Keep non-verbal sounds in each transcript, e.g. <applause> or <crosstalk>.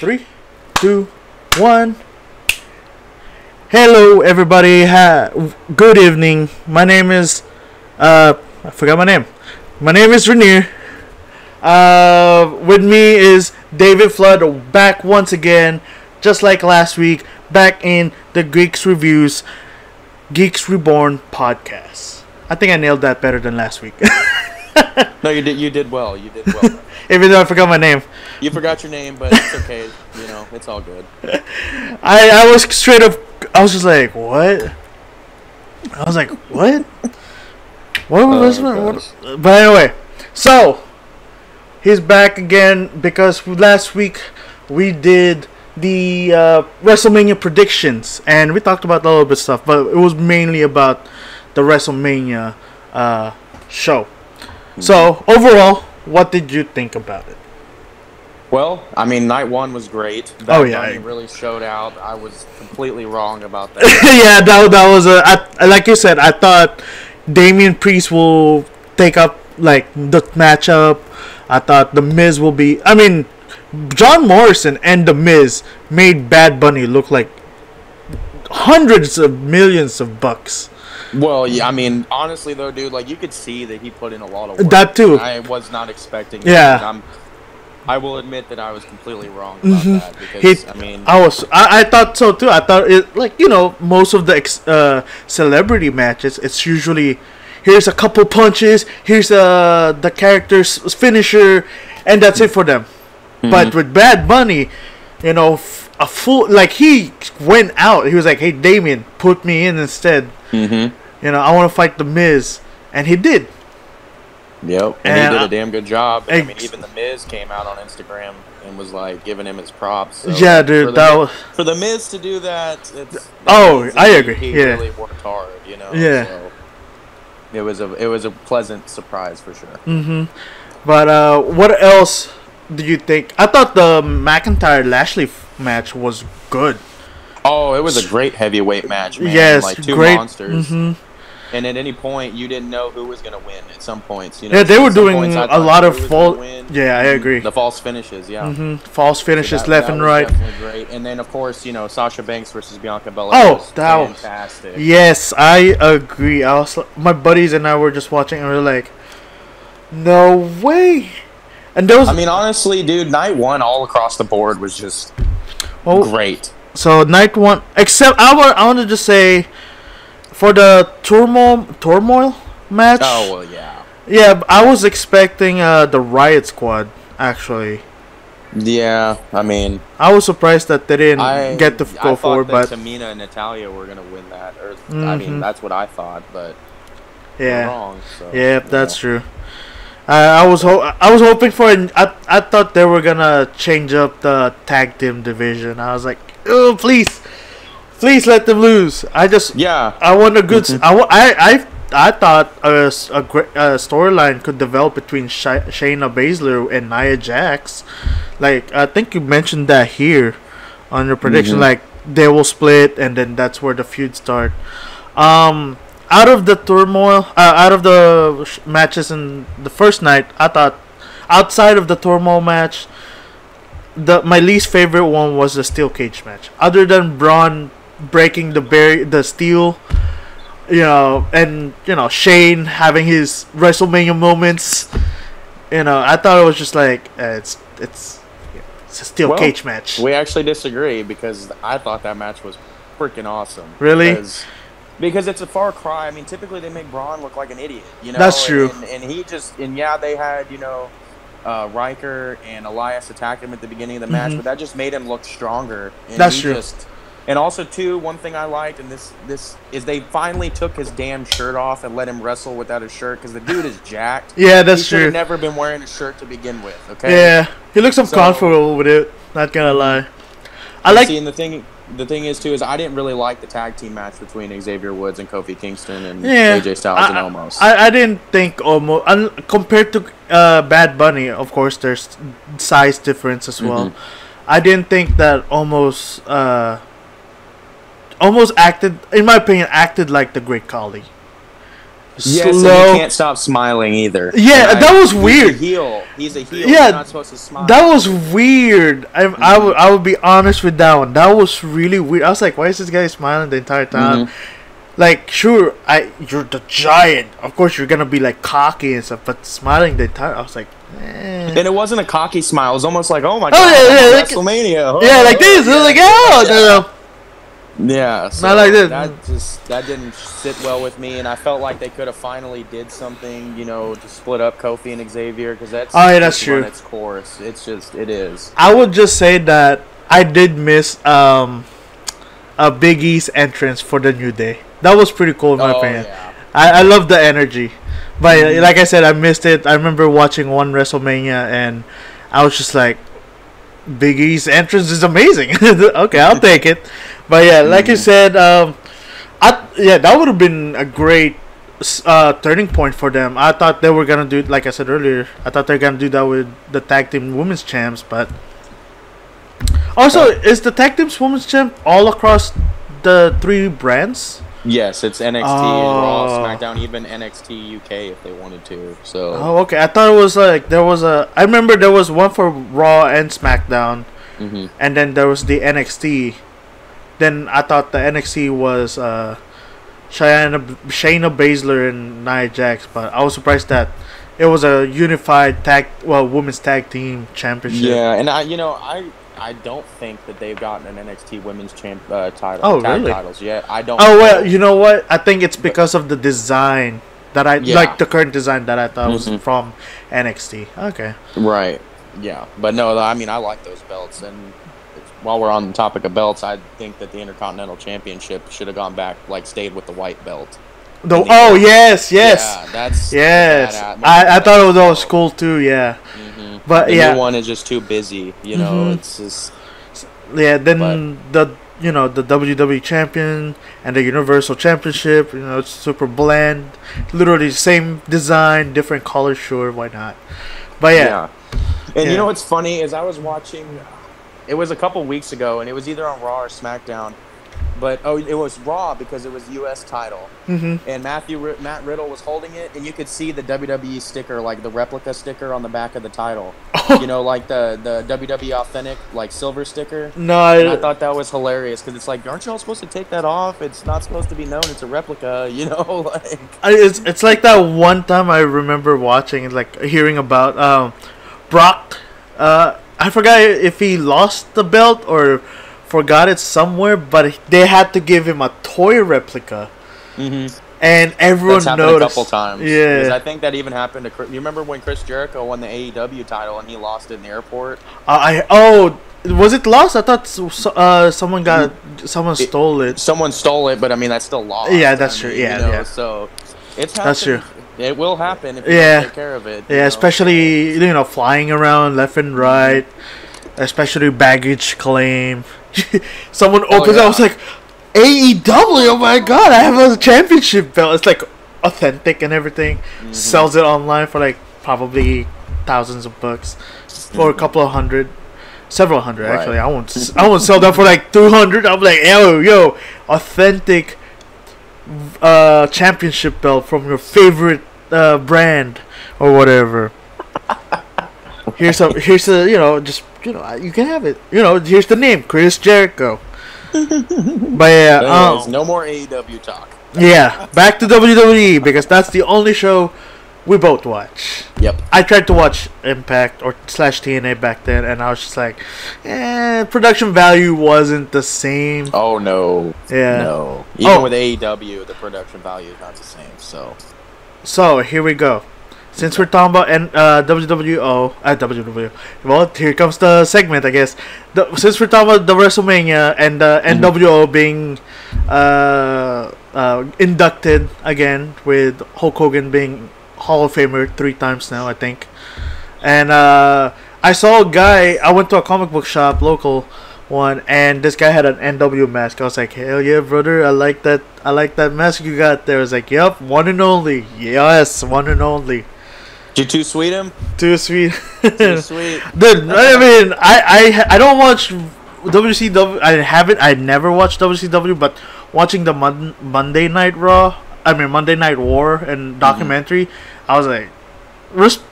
Three, two, one. Hello, everybody. Ha- good evening. My name is. Uh, I forgot my name. My name is Rainier. Uh, with me is David Flood back once again, just like last week, back in the Geeks Reviews, Geeks Reborn podcast. I think I nailed that better than last week. <laughs> <laughs> No, you did. You did well. You did well. <laughs> Even though I forgot my name. you forgot your name, but it's okay. You know, it's all good. <laughs> I, I was straight up. I was just like, what? I was like, what? What was Oh, what? But anyway, so he's back again because last week we did the uh, WrestleMania predictions and we talked about a little bit of stuff, but it was mainly about the WrestleMania uh, show. So overall, what did you think about it? Well, I mean, night one was great. Oh, Bad yeah, Bunny I- really showed out. I was completely wrong about <laughs> that. yeah, that that was a I, like you said. I thought Damian Priest will take up like the matchup. I thought the Miz will be. I mean, John Morrison and the Miz made Bad Bunny look like hundreds of millions of bucks. Well, yeah. I mean, honestly though, dude, like you could see that he put in a lot of work. That too. I was not expecting. Yeah. That. I'm, I will admit that I was completely wrong about that because He, I mean, I was, I, I thought so too. I thought it, like you know, most of the ex, uh, celebrity matches, it's usually here's a couple punches, here's uh the character's finisher, and that's it for them. But with Bad Bunny, you know, f- a full like he went out. He was like, "Hey, Damian, put me in instead. mm-hmm. You know, I want to fight the Miz," and he did. Yep, and, And he did I- a damn good job. I mean, even the Miz came out on Instagram and was like giving him his props. So Yeah, dude, for the that Mi- was- for the Miz to do that. It's, Oh, means I agree, He, yeah. really worked hard. You know. Yeah. So it was a it was a pleasant surprise for sure. Mm-hmm. But uh, what else do you think? I thought the McIntyre Lashley f- match was good. Oh, it was a great heavyweight match, man. Yes, like two great. monsters. hmm And at any point, you didn't know who was going to win. At some points, you know. Yeah, they were doing points, a lot of Drew was fal- gonna win. Yeah, I agree. The false finishes, yeah. hmm False finishes That- left that and right. Great. And then, of course, you know, Sasha Banks versus Bianca Belair. Oh, that was- fantastic. Yes, I agree. I was my buddies and I were just watching and we were like, no way. And those. I mean, honestly, dude, night one all across the board was just oh, great. So night one, except I want I want to just say, for the turmoil turmoil match. Oh well, yeah, Yeah, I was expecting uh, the Riot Squad. Actually, yeah. I mean, I was surprised that they didn't I get to I go forward. But Tamina and Natalya were gonna win that. Or I Mhm. mean, that's what I thought, but yeah, wrong. So, yeah, that's true. I I was ho- I was hoping for an, I I thought they were gonna change up the tag team division. I was like, oh please, please let them lose. I just Yeah, I want a good. Mm-hmm. I wa- I I I thought a, great a storyline could develop between Shay- Shayna Baszler and Nia Jax. Like I think you mentioned that here on your prediction. Mhm. Like they will split, and then that's where the feud start. Um, out of the turmoil, uh, out of the sh- matches in the first night, I thought outside of the turmoil match. The my least favorite one was the steel cage match. Other than Braun breaking the bar- the steel, you know, and you know Shane having his WrestleMania moments. You know, I thought it was just like uh, it's it's it's a steel Well, cage match. we actually disagree because I thought that match was freaking awesome. Really? Because, because it's a far cry. I mean, typically they make Braun look like an idiot. You know. That's true. And, and he just and yeah, they had you know. Uh, Ryker and Elias attack him at the beginning of the match, Mhm. but that just made him look stronger. And That's true. Just, and also, too, one thing I liked, and this this is they finally took his damn shirt off and let him wrestle without his shirt because the dude is jacked. yeah, that's he true. have never been wearing a shirt to begin with. Okay. Yeah, he looks So- uncomfortable with it. Not gonna lie. I like. See, and the thing, the thing is too, is I didn't really like the tag team match between Xavier Woods and Kofi Kingston and Yeah, AJ Styles I, and Omos. I, I didn't think Omos compared to uh, Bad Bunny. Of course, there's size difference as well. Mhm. I didn't think that Omos uh, Omos acted, in my opinion, acted like the Great Khali. Yes, and slow. he can't stop smiling either. Yeah, that was he's weird. A heel. He's a heel. Yeah, He's not supposed to smile. That was weird. I, I would I would be honest with that one. That was really weird. I was like, why is this guy smiling the entire time? Mm-hmm. Like, sure, I you're the giant. Of course, you're gonna be like cocky and stuff, but smiling the entire. I was like, eh. and it wasn't a cocky smile. It was almost like, oh my Oh, god, yeah, yeah, like- WrestleMania. Oh, yeah, like this. I was like, oh, no, no. Yeah, so Not like this. That just that didn't sit well with me, and I felt like they could have finally did something, you know, to split up Kofi and Xavier because that's Oh, yeah, that's true. its course. It's just it is. I would just say that I did miss um a Big E's entrance for the New Day. That was pretty cool in my oh opinion. yeah, I, I love the energy. But Mhm. like I said, I missed it. I remember watching one WrestleMania and I was just like, Big E's entrance is amazing. <laughs> okay, I'll take it. But yeah, like you Mhm. said, um, I yeah, that would have been a great uh, turning point for them. I thought they were gonna do, like I said earlier, I thought they're gonna do that with the tag team women's champs. But also, is the tag team's women's champ all across the three brands? yes, it's NXT, Oh. Raw, SmackDown, even NXT UK if they wanted to. So Oh, okay. I thought it was like there was a. I remember there was one for Raw and SmackDown, mhm. and then there was the NXT. Then I thought the NXT was uh, Shayna Shayna Baszler and Nia Jax, but I was surprised that it was a unified tag, well, women's tag team championship. yeah, and I, you know, I. I don't think that they've gotten an NXT Women's Champ uh, title. Oh, tag really? Titles yet? I don't. Oh well, you know what? I think it's because of the design that I Yeah. like the current design that I thought was Mhm. from NXT. Okay. Right. Yeah. But no, I mean, I like those belts. And while we're on the topic of belts, I think that the Intercontinental Championship should have gone back, like, stayed with the white belt. The, the- oh yes, yes. Yeah, that's. Yes. I, I thought it was, was cool too. Yeah, Mhm. but the yeah, one is just too busy. You know, Mhm. it's just. yeah. Then the you know the WWE champion and the Universal Championship. You know, it's super bland. Literally same design, different colors. Sure, why not? But yeah, And Yeah. you know what's funny is I was watching. It was a couple weeks ago, and it was either on Raw or SmackDown. But oh, it was Raw because it was U.S. title. hmm and Matthew Matt Riddle was holding it, and you could see the WWE sticker, like the replica sticker on the back of the title. <laughs> you know, like the the WWE authentic like silver sticker. no, I I, thought that was hilarious because it's like, aren't y'all supposed to take that off? It's not supposed to be known. It's a replica. <laughs> You know, <laughs> like I it's it's like that one time I remember watching and like hearing about um Brock. Uh, I forgot if he lost the belt or forgot it somewhere, but they had to give him a toy replica. and everyone that's noticed. a couple times. 'Cause I think that even happened to. Chris- You remember when Chris Jericho won the AEW title and he lost it in the airport? uh, I oh was it lost? I thought uh someone got someone stole it. Someone stole it, but I mean that's still lost. Yeah, that's I true. Yeah, you know, yeah. So it's happened. That's true. It will happen if you Yeah. take care of it. Yeah, know, especially you know flying around left and right, especially baggage claim. <laughs> Someone Oh, opens. it, I was like, AEW. Oh my god! I have a championship belt. It's like authentic and everything. Mm-hmm. Sells it online for like probably thousands of bucks, or a couple of hundred, several hundred Mm-hmm. Right. actually. I won't. I won't sell that for like two hundred. I'm like, yo, yo, authentic uh, championship belt from your favorite uh, brand or whatever. here's a here's a you know just you know you can have it. You know here's the name Chris Jericho. <laughs> but yeah, Anyways, um, no more AEW talk. yeah, back to WWE because that's the only show we both watch. Yep. I tried to watch Impact or slash TNA back then, and I was just like, eh, production value wasn't the same. Oh no. Yeah. No. Even Oh. with AEW, the production value is not the same. So. So here we go. Since we're talking about N- uh, WWO, uh, WW, well, here comes the segment, I guess. The, since we're talking about the WrestleMania and the NWO being uh, uh, inducted again, with Hulk Hogan being Hall of Famer three times now, I think. And uh, I saw a guy. I went to a comic book shop, local one, and this guy had an NW mask. I was like, hell yeah, brother! I like that. I like that mask you got there. I was like, yep, one and only. Yes, one and only. Did you too sweet him? Too sweet. Too <laughs> sweet. Dude, I mean, I, I I don't watch WCW. I haven't. I never watched WCW, but watching the Mon- Monday Night Raw, I mean Monday Night War and documentary, I was like,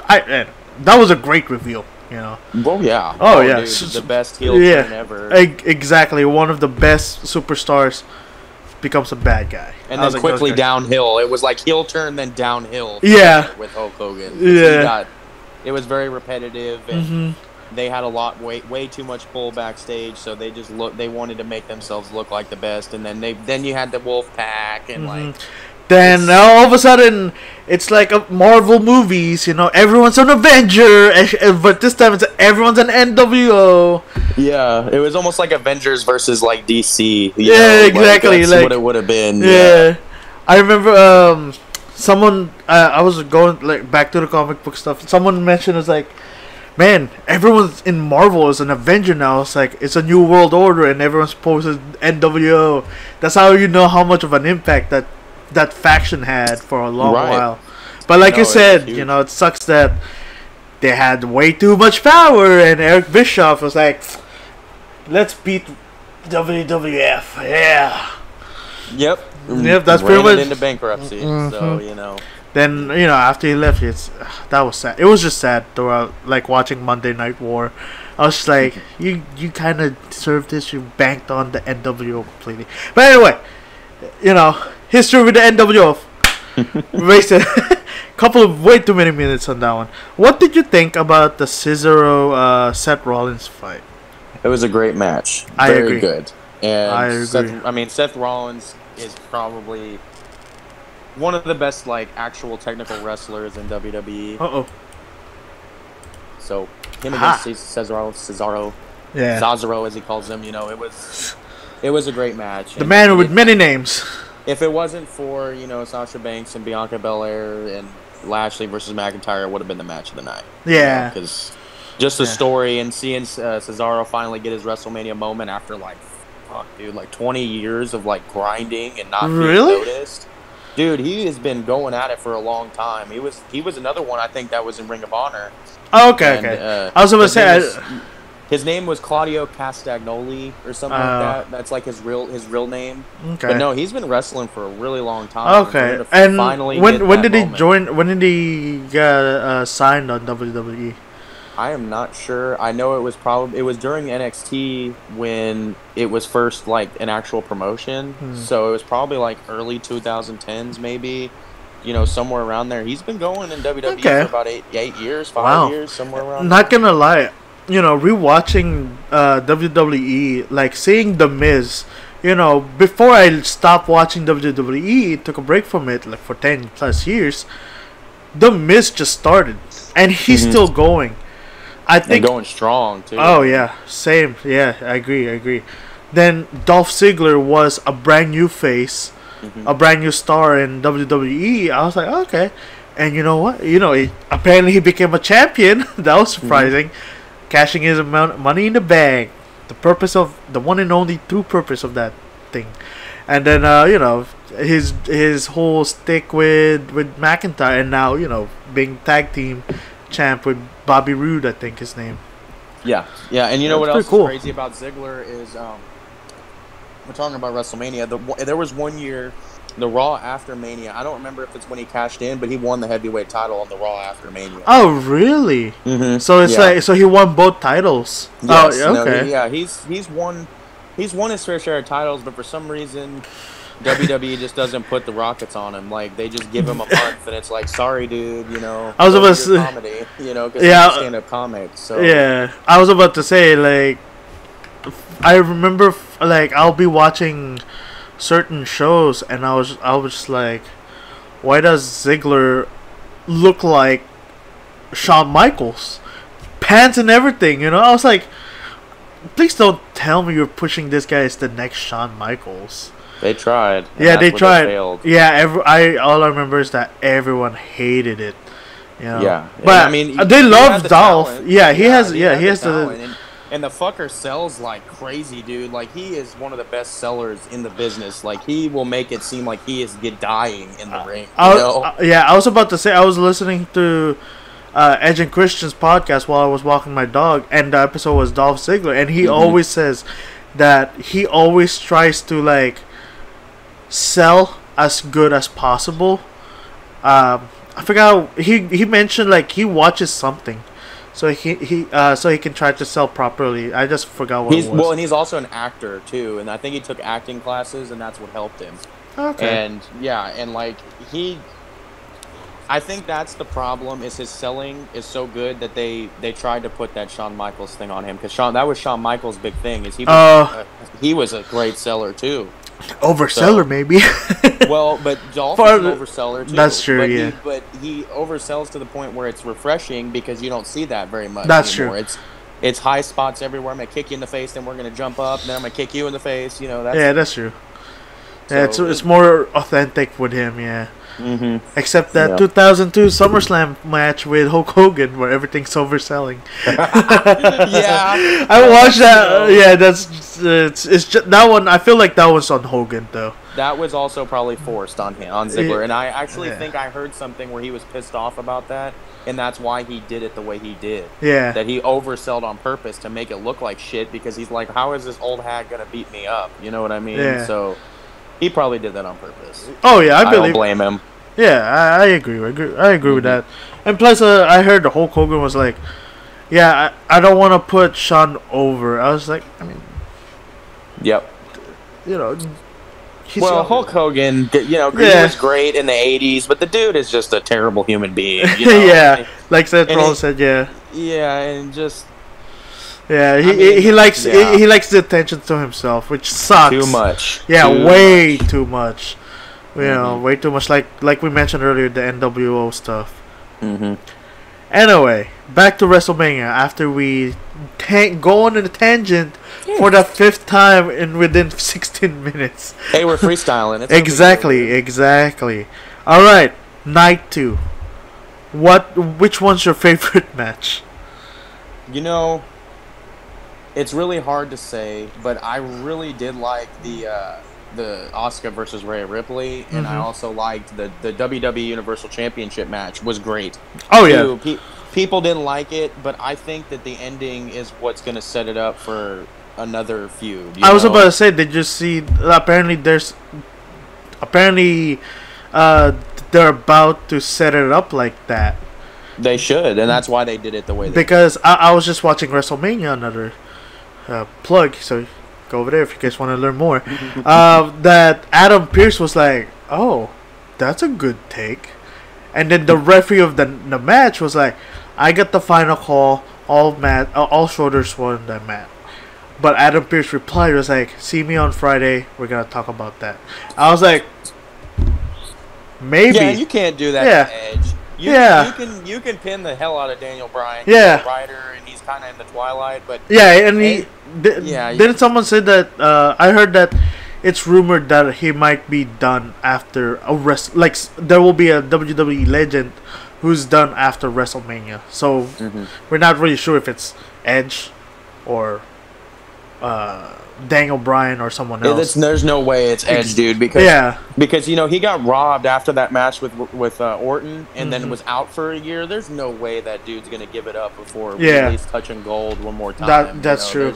I, eh, that was a great reveal. You know. Well, yeah. Oh, yeah. dude, the best heel yeah. turn ever. Exactly, one of the best superstars becomes a bad guy. and then quickly downhill. It was like heel turn, then downhill. Yeah. With Hulk Hogan. Yeah. got- it was very repetitive, and Mhm. they had a lot, way, way too much pull backstage. So they just look. They wanted to make themselves look like the best, and then they, then you had the Wolfpac, and like, Then It's- all of a sudden, it's like a Marvel movies. You know, everyone's an Avenger, but this time it's everyone's an NWO. yeah, it was almost like Avengers versus like DC. you Yeah, know, like, exactly, that's like- what it would have been. Yeah, I remember um, someone. Uh, I was going like back to the comic book stuff. Someone mentioned it's like, man, everyone's in Marvel is an Avenger now. It's like it's a new world order, and everyone's posted NWO. That's how you know how much of an impact that that faction had for a long Right. while. But like No, you said, you know, it sucks that they had way too much power, and Eric Bischoff was like, "Let's beat WWF." Yeah. Yep. Yep, that's Ran pretty much- into bankruptcy. So Mhm. you know. Then you know after he left, it's that was sad. It was just sad throughout, like watching Monday Night War. I was just like, <laughs> you you kind of deserved this. You banked on the NWO completely. But anyway, you know history with the NWO. <laughs> Wasted <laughs> couple of way too many minutes on that one. What did you think about the Cesaro uh, Seth Rollins fight? It was a great match. I Very agree. good. And I agree. Seth, I mean, Seth Rollins is probably one of the best, like, actual technical wrestlers in WWE. Uh oh. So him Ah. against Cesaro, Cesaro, Yeah. Cesaro, as he calls him, you know, it was it was a great match. The And man with if, many names. If it wasn't for you know Sasha Banks and Bianca Belair and Lashley versus McIntyre, it would have been the match of the night. Yeah. because just the Yeah. story and seeing uh, Cesaro finally get his WrestleMania moment after like, fuck, dude, like 20 years of like grinding and not Really? being noticed. Dude, he has been going at it for a long time. He was he was another one I think that was in Ring of Honor. Oh, okay, And, okay. uh, I was about to his say. Name I, was- his name was Claudio Castagnoli or something Oh. like that. That's like his real his real name. okay. But no, he's been wrestling for a really long time. Okay, and finally when when did he moment. join? When did he get uh, signed on WWE? I am not sure. I know it was probably it was during NXT when it was first like an actual promotion. Hmm. So it was probably like early 2010s maybe. You know, somewhere around there. He's been going in WWE Okay. for about eight eight years, five Wow. years, somewhere around. Not gonna lie, you know, rewatching uh, WWE, like seeing The Miz, you know, before I stopped watching WWE, took a break from it, like for ten plus years. The Miz just started, and he's Mhm. still going. I and think going strong too. Oh yeah, same. Yeah, I agree. I agree. Then Dolph Ziggler was a brand new face, Mhm. a brand new star in WWE. I was like, okay. And you know what? You know, he, apparently he became a champion. <laughs> that was surprising. Cashing his amount money in the bank. The purpose of the one and only true purpose of that thing. And then uh, you know his his whole stick with with McIntyre, and now you know being tag team champ with Bobby Roode, I think his name. Yeah, yeah, and you know That's what else pretty cool. is crazy about Ziggler is um, we're talking about WrestleMania. The, there was one year, the Raw after Mania. I don't remember if it's when he cashed in, but he won the heavyweight title on the Raw after Mania. Oh, really? Mm-hmm. So it's Yeah. like so he won both titles. Yes, oh, no, he- yeah, he's he's won he's won his fair share of titles, but for some reason. WWE just doesn't put the rockets on him. Like they just give him a <laughs> month, and it's like, sorry, dude. You know, I was about to say- comedy. <laughs> You know, because Yeah, stand-up comic. So Yeah, I was about to say like, I remember like I'll be watching certain shows and I was I was just like, why does Ziggler look like Shawn Michaels, pants and everything? You know, I was like, please don't tell me you're pushing this guy as the next Shawn Michaels. they tried. Yeah, they tried. failed. Yeah, every, I all I remember is that everyone hated it. You know? Yeah, but I mean, they he love the Dolph. talent. Yeah, he has. he Yeah, he has the. talent, and, the fucker sells like crazy, dude. Like he is one of the best sellers in the business. Like he will make it seem like he is get dying in the ring. You I, know? uh, yeah, I was about to say I was listening to uh, Edge and Christian's podcast while I was walking my dog, and the episode was Dolph Ziggler, and he Mhm. always says that he always tries to like sell as good as possible. Um, I forgot he he mentioned like he watches something, so he he uh, so he can try to sell properly. I just forgot what He's it was. well, and he's also an actor too, and I think he took acting classes, and that's what helped him. okay. And yeah, and like he, I think that's the problem. Is his selling is so good that they they tried to put that Shawn Michaels thing on him because Shawn that was Shawn Michaels' big thing. Is he was, Uh. uh, he was a great seller too. Overseller maybe. <laughs> Well, but Dolph For is an overseller too. That's true, But yeah. He, but he oversells to the point where it's refreshing because you don't see that very much. That's anymore. true. It's it's high spots everywhere. I'm gonna kick you in the face, then we're gonna jump up, then I'm gonna kick you in the face. You know that's yeah, that's true. yeah, it's it's more authentic with him. Yeah. Hmm Except that Yeah. 2002 SummerSlam match with Hulk Hogan, where everything's overselling. <laughs> yeah. <laughs> I watched that. Uh, yeah, that's it's it's just, that one. I feel like that was on Hogan though. That was also probably forced on him, on Ziggler, Yeah. and I actually Yeah. think I heard something where he was pissed off about that, and that's why he did it the way he did. Yeah, That he oversold on purpose to make it look like shit because he's like, how is this old hag gonna beat me up? You know what I mean? Yeah. So he probably did that on purpose. Oh yeah, I I, don't blame him. Yeah, I, I agree. I agree. I agree with Mhm. that. And plus, uh, I heard the Hulk Hogan was like, "Yeah, I, I don't want to put Shawn over." I was like, I mean, Yep. you know, he's well. Hulk Hogan, you know, Yeah. was great in the '80s, but the dude is just a terrible human being. You <laughs> know? yeah, like Seth Rollins said, yeah, yeah, and just yeah. He I mean, he likes yeah. he, he likes the attention to himself, which sucks. too much. Yeah, Too way much. too much. You know, Mhm. way too much. Like like we mentioned earlier, the NWO stuff. Mhm. Anyway, back to WrestleMania. After we ta- go on a tangent for the fifth time in within 16 <laughs> minutes. Hey, we're freestyling. It's exactly, exactly. All right, night two. What? Which one's your <laughs> favorite match? You know, it's really hard to say, but I really did like the uh, the Asuka versus Rhea Ripley, and I Mhm. also liked the the WWE Universal Championship match was great. Oh yeah. Pe- people didn't like it, but I think that the ending is what's going to set it up for another feud. I was know? about to say. Did you see? Apparently, there's. Apparently, uh, they're about to set it up like that. They should, and that's why they did it the way they because I, I was just watching WrestleMania, another uh, plug. So go over there if you guys want to learn more. <laughs> uh, that Adam Pearce was like, "Oh, that's a good take," and then the referee of the the match was like, "I got the final call. All mat, uh, all shoulders won that match." But Adam Pearce replied was like, "See me on Friday. We're gonna talk about that." I was like, maybe. Yeah, you can't do that Yeah. to Edge. You, Yeah. you can you can pin the hell out of Daniel Bryan. Yeah. writer, and kind of in the twilight, but Yeah, and he di- yeah, didn't someone say that? Uh, I heard that it's rumored that he might be done after a rest. Like there will be a WWE legend who's done after WrestleMania. So Mhm. we're not really sure if it's Edge or uh, Daniel Bryan or someone else. that's- there's no way it's Edge, dude, because yeah, because you know he got robbed after that match with with uh, Orton, and Mhm. then was out for a year. There's no way that dude's gonna give it up before Yeah. we at least touching gold one more time. That- you that's know, true.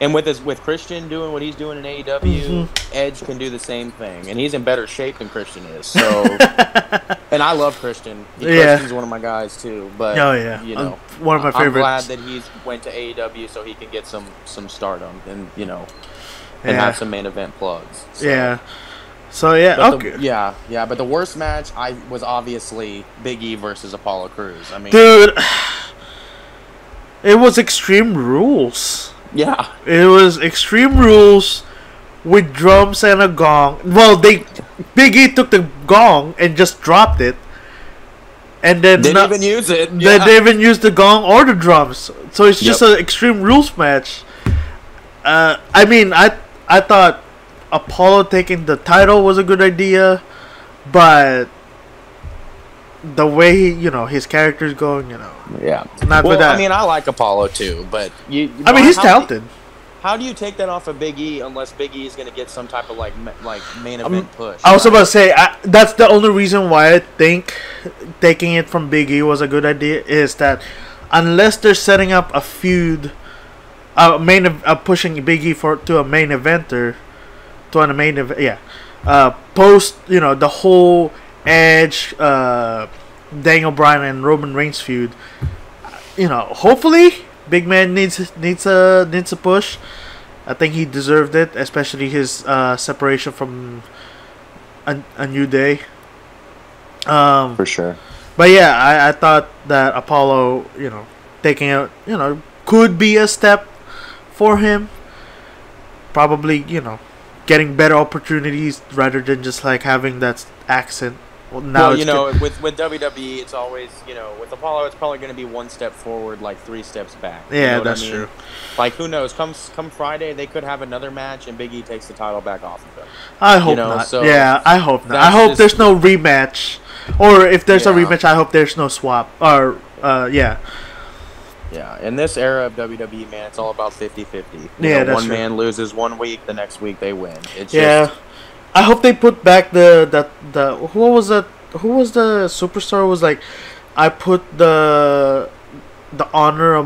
And with his with Christian doing what he's doing in AEW, Mhm. Edge can do the same thing, and he's in better shape than Christian is. So, <laughs> and I love Christian. Yeah. Christian's one of my guys too. But oh yeah, you know, one of my I'm glad that he's went to AEW so he can get some some stardom and you know and Yeah. have some main event plugs. So. yeah. So yeah, But okay, the, yeah, yeah, but the worst match I was obviously Big E versus Apollo Crews. I mean, dude. <sighs> It was Extreme Rules. Yeah, It was Extreme Rules with drums and a gong. Well, they Big E took the gong and just dropped it, and then didn't not- even use it. Yeah. they didn't even use the gong or the drums. So it's just Yep. an Extreme Rules match. Uh, I mean, I I thought Apollo taking the title was a good idea, but the way he, you know, his character's going, you know, yeah. not Well, that. I mean, I like Apollo too, but you. I mean, he's talented. How do you take that off of Big E unless Big E is going to get some type of like like main Um, event push? I was right? about to say I, that's the only reason why I think taking it from Big E was a good idea is that unless they're setting up a feud, a main ev- uh, pushing Big E for to a main eventer, to a main event, yeah, uh, post you know the whole Edge, uh, Daniel Bryan and Roman Reigns feud. You know, hopefully, big man needs needs a needs a push. I think he deserved it, especially his uh, separation from a, a new day. Um, For sure. but yeah, I, I thought that Apollo, you know, taking a you know could be a step for him. Probably, you know, getting better opportunities rather than just like having that accent. Well, now well, you know, with with WWE, it's always you know, with Apollo, it's probably going to be one step forward, like three steps back. You yeah, know what I that's mean? true. Like who knows? Come come Friday, they could have another match, and Big E takes the title back off of him. I hope know, not. so yeah, I hope not. I hope there's no rematch, or if there's a rematch, I hope there's no swap. Or uh, yeah, Yeah, in this era of WWE, man, it's all about 50-50. You Yeah, know, that's one true. man loses one week, the next week they win. It's yeah. just I hope they put back the that the who was that? Who was the superstar? Was like, I put the the honor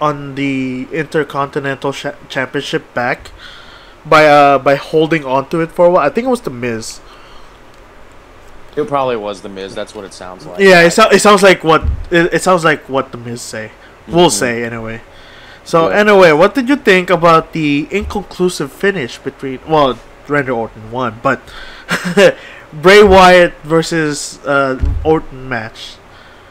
on the Intercontinental Cha- Championship back by uh by holding on to it for a while. I think it was the Miz. it probably was the Miz. That's what it sounds like. Yeah, it, so- it sounds like what it, it sounds like what the Miz say. Will Mhm. say anyway. So Yeah. anyway, what did you think about the inconclusive finish between well, Randy Orton won, but <laughs> Bray Wyatt versus uh, Orton match.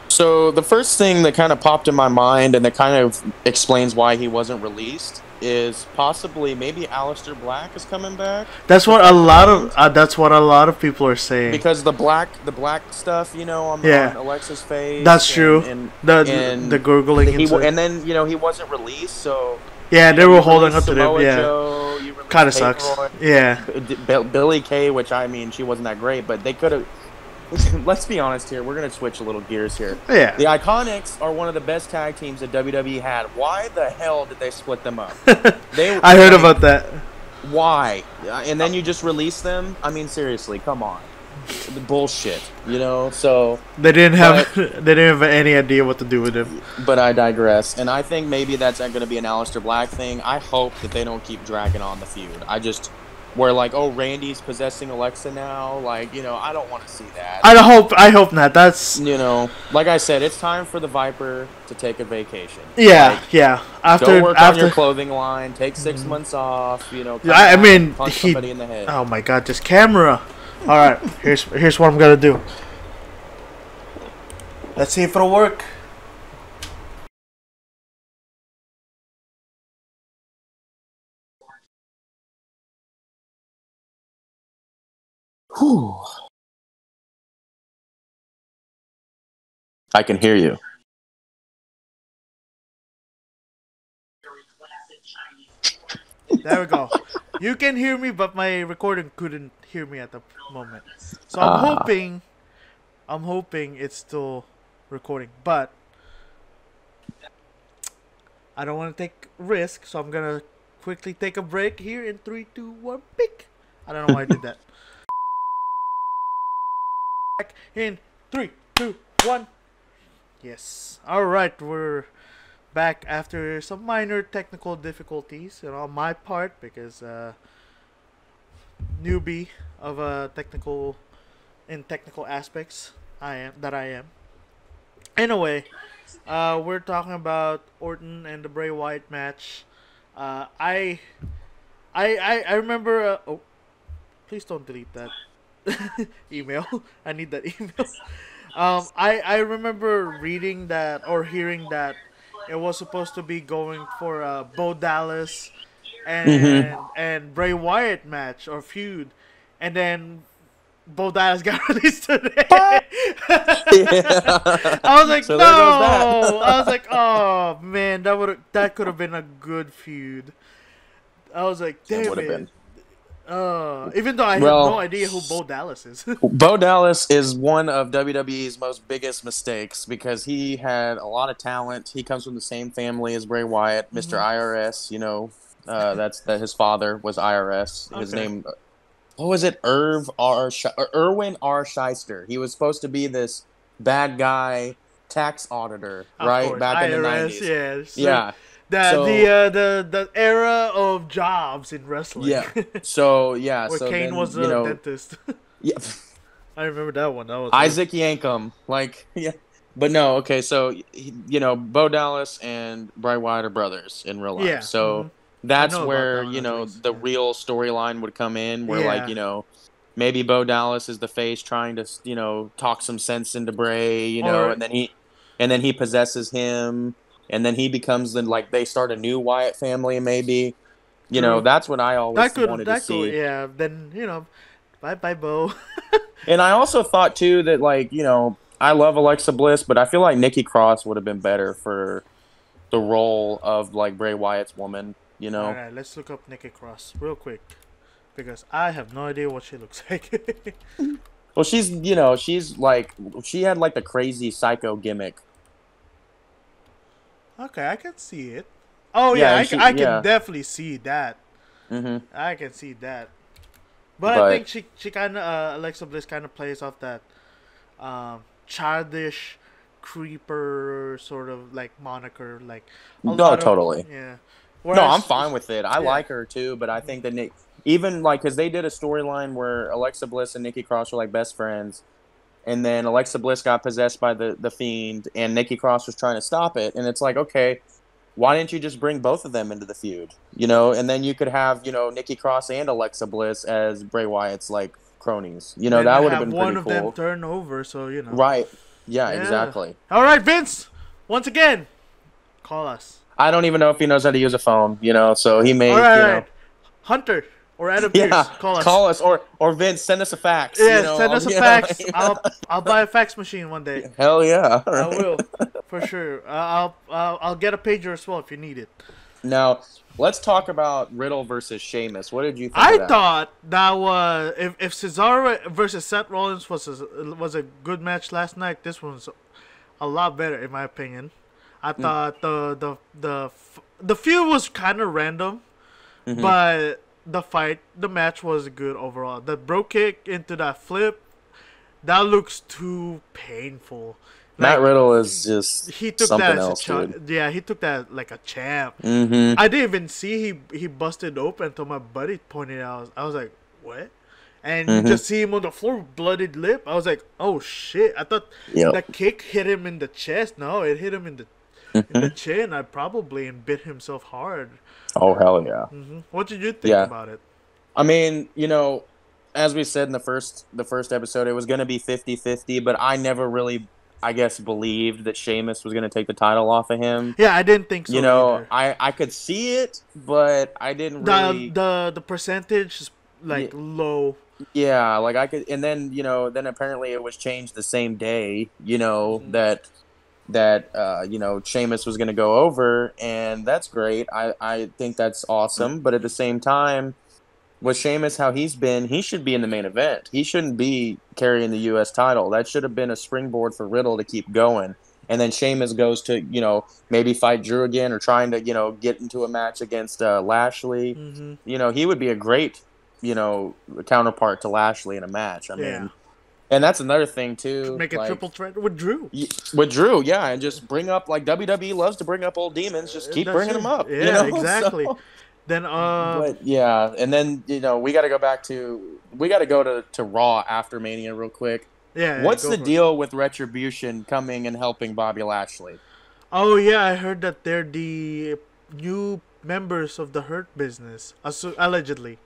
So the first thing that kind of popped in my mind, and that kind of explains why he wasn't released, is possibly maybe Aleister Black is coming back That's what a lot of uh, that's what a lot of people are saying. because the black the black stuff, you know, on, Yeah. on Alexa's face. That's and- true. And, the and the gurgling he, and then you know he wasn't released, so yeah, they were holding up to them. Yeah, Joe, kind of sucks. Yeah, Billie Kay, which I mean, she wasn't that great, but they could have. <laughs> Let's be honest here. We're gonna switch a little gears here. yeah. The Iconics are one of the best tag teams that WWE had. Why the hell did they split them up? <laughs> They, I heard like, about that. why, Uh, and then you just release them. I mean, seriously, come on, bullshit. You know. So, They didn't have <laughs> they didn't have any idea what to do with him. but I digress, and I think maybe that's going to be an Aleister Black thing. I hope that they don't keep dragging on the feud. I just. Where like, oh, Randy's possessing Alexa now. Like, you know, I don't want to see that. I hope I hope not. That's you know, like I said, it's time for the Viper to take a vacation. yeah, Like, yeah. After Go work on your clothing line. Take 6 mm-hmm. months off. You know. Yeah, I- I mean, punch he- somebody in the head. Oh my god, this camera. Alright, here's here's what I'm gonna do. Let's see if it'll work. Whew. I can hear you. There we go. You can hear me, but my recording couldn't hear me at the moment. So I'm Ah. hoping, I'm hoping it's still recording, but I don't want to take risk, so I'm gonna quickly take a break here in three, two, one, pick. I don't know why I did that. <laughs> Back in three, two, one. Yes. All right, we're back after some minor technical difficulties you know, on my part because uh, newbie of uh, technical in technical aspects I am that I am. Anyway, uh, we're talking about Orton and the Bray Wyatt match. Uh, I, I, I, I remember. Uh, oh, please don't delete that <laughs> email. I need that email. <laughs> Um, I I remember reading that or hearing that it was supposed to be going for a Bo Dallas and Mhm. and Bray Wyatt match or feud, and then Bo Dallas <laughs> got released today. <laughs> I was like, So no. there goes that. I was like, oh man, that would that could have been a good feud. I was like, damn would have it. been. Uh, even though I Well- have no idea who Bo Dallas is. <laughs> Bo Dallas is one of WWE's most biggest mistakes because he had a lot of talent. He comes from the same family as Bray Wyatt, mister Mm-hmm. IRS. You know, uh, that's that his father was IRS. His Okay. name, what was it? Irv R. Sh- Irwin R. Schyster. He was supposed to be this bad guy tax auditor, Of right? course, Back in the nineties. Yeah, so Yeah. the So- the uh, the the era of jobs in wrestling. Yeah. <laughs> So yeah, where so Kane then, was a you know, dentist. <laughs> yeah, I remember that one. That was Isaac Yankem, like <laughs> yeah. But no, okay, so you know, Bo Dallas and Bray Wyatt are brothers in real life. Yeah, So mhm. That's know where you know the yeah. real storyline would come in, where Yeah. like you know. Maybe Bo Dallas is the face trying to, you know, talk some sense into Bray, you know, Or- and then he, and then he possesses him, and then he becomes the like they start a new Wyatt family, maybe, you know, that's what I always that could wanted that to see. yeah. Then you know, bye bye Bo. <laughs> And I also thought too that like you know I love Alexa Bliss, but I feel like Nikki Cross would have been better for the role of like Bray Wyatt's woman. You know, All right, let's look up Nikki Cross real quick because I have no idea what she looks <laughs> like. well she's you know she's like she had like the crazy psycho gimmick. okay, I can see it. Oh Yeah, yeah, I, she- I can yeah. definitely see that. hmm I can see that. But, I think she she kind of uh, Alexa Bliss kind of plays off that um, childish creeper sort of like moniker like No, lot of- totally. Yeah No, I'm fine with it. I yeah. like her too, but I think that Nick, even like, because they did a storyline where Alexa Bliss and Nikki Cross were like best friends, and then Alexa Bliss got possessed by the the fiend, and Nikki Cross was trying to stop it, and it's like, okay, why didn't you just bring both of them into the feud, you know? And then you could have you know Nikki Cross and Alexa Bliss as Bray Wyatt's like cronies, you know? and that would have have been one pretty of cool, them turn over so you know right? Yeah, Yeah. exactly. all right vince once again call us I don't even know if he knows how to use a phone, you know. So he may, all right, you know. right. hunter or adam Yeah, pearce call us or or Vince, send us a fax. yeah you know, send us <laughs> a you know, fax like- i'll i'll buy a fax machine one day Hell yeah! i will <laughs> for sure Uh, i'll i'll i'll get a pager as well if you need it Now let's talk about Riddle versus Sheamus. What did you think? I of that? thought that was if if Cesaro versus Seth Rollins was a, was a good match last night. This one's a lot better in my opinion. I Hmm. thought the the the the feud was kind of random, Mm-hmm. but the fight, the match was good overall. The bro kick into that flip, that looks too painful. Matt Riddle is just he took something that as else, a yeah, he took that like a champ. hmm I didn't even see he he busted open until my buddy pointed out. I was like, "What?" And you Mhm. just see him on the floor, with blooded lip. I was like, "Oh shit!" I thought Yep. that kick hit him in the chest. No, it hit him in the in the <laughs> chin. I probably and bit himself hard. Oh hell yeah! hmm What did you think Yeah. about it? I mean, you know, as we said in the first the first episode, it was going to be 50-50, but I never really, I guess, believed that Sheamus was going to take the title off of him. Yeah, I didn't think so. you know, either. I I could see it, but I didn't the really. the the percentage is like low. Yeah, like I could, and then you know, then apparently it was changed the same day. You know Mhm. that that uh, you know Sheamus was going to go over, and that's great. I I think that's awesome. But at the same time, with Sheamus, how he's been, he should be in the main event. He shouldn't be carrying the U.S. title. That should have been a springboard for Riddle to keep going. And then Sheamus goes to you know maybe fight Drew again or trying to you know get into a match against uh, Lashley hmm you know, he would be a great, you know, counterpart to Lashley in a match. I mean, Yeah. And that's another thing too. Make a like, triple threat with Drew. y- with Drew, yeah, and just bring up like WWE loves to bring up old demons. Just keep That's bringing it. them up. Yeah, you know? <laughs> exactly. So- Then uh, but yeah, and then you know we got to go back to we got to go to to Raw after Mania real quick. yeah. What's go the for it. deal with Retribution coming and helping Bobby Lashley? Oh yeah, I heard that they're the new members of the Hurt Business, allegedly.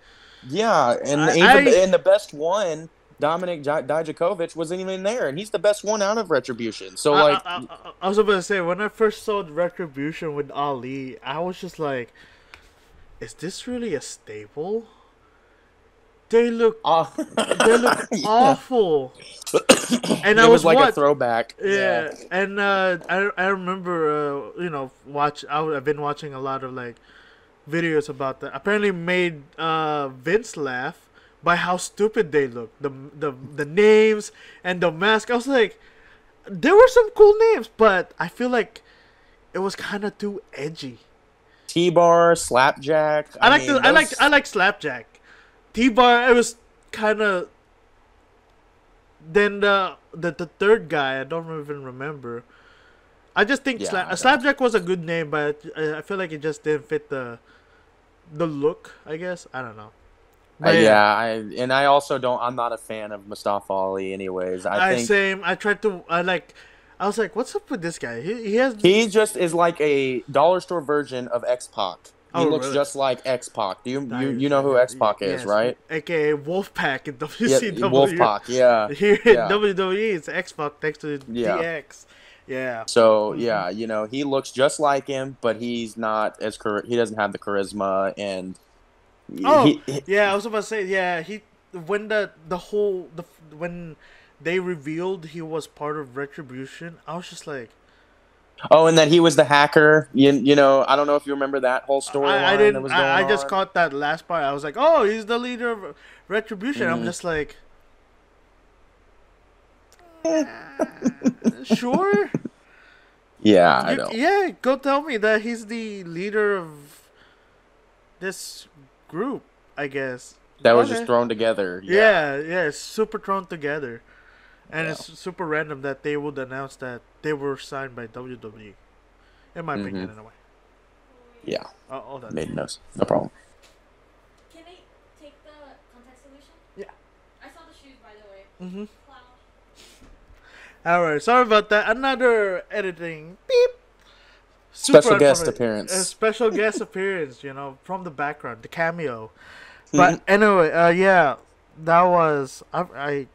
Yeah, and I- even I- and the best one. Dominik Di- Dijakovic wasn't even there, and he's the best one out of Retribution. So, I- like, I, I, I was about to say when I first saw Retribution with Ali, I was just like, "Is this really a staple? They look, uh, <laughs> they look <laughs> Yeah. awful. <coughs> And it I was was like what? a throwback. Yeah, and uh, I I remember uh, you know watch I, I've been watching a lot of like videos about that. Apparently made uh, Vince laugh by how stupid they look. The the the names and the mask. I was like, there were some cool names, but I feel like it was kind of too edgy. T-bar, slapjack. I, like mean, the, I like I like slapjack. T bar. It was kind of. Then the, the the third guy I don't even remember. I just think Yeah, Sla- Slapjack was a good name, but I, I feel like it just didn't fit the the look. I guess I don't know. Uh, yeah, I and I also don't. I'm not a fan of Mustafa Ali. Anyways, I I, think same. I tried to. I like. I was like, "What's up with this guy? He, he has he just is like a dollar store version of X Pac. He Oh, looks really? just like X Pac. Do you you, you know who X Pac is, Yes, right? AKA Wolfpac in <laughs> Yeah, WCW. Wolfpac. Yeah. <laughs> Here in Yeah. WWE, it's X Pac next to Yeah. DX. Yeah. So Mhm. yeah, you know he looks just like him, but he's not as char- he doesn't have the charisma and. Oh, he- he- yeah. I was about to say, yeah. He when the the whole the when they revealed he was part of Retribution, I was just like, oh, and that he was the hacker. You, you know, I don't know if you remember that whole story. I, I didn't. I, I just on. caught that last part. I was like, oh, he's the leader of Retribution. I'm Mhm. just like, "Uh, <laughs> sure. Yeah, I You- know. yeah, go tell me that he's the leader of this group. I guess That was Okay. just thrown together. Yeah, yeah, it's super thrown together, and it's super random that they would announce that they were signed by WWE. In my opinion, Mhm. anyway. Yeah, Oh, all that. made no no problem. Can I take the contact solution? Yeah. I saw the shoes, by the way. Mm-hmm. Cloud. All right, sorry about that. Another editing beep. Special guest appearance. A special guest <laughs> appearance, you know, from the background, the cameo. Mm-hmm. But anyway, uh, yeah, that was I, I,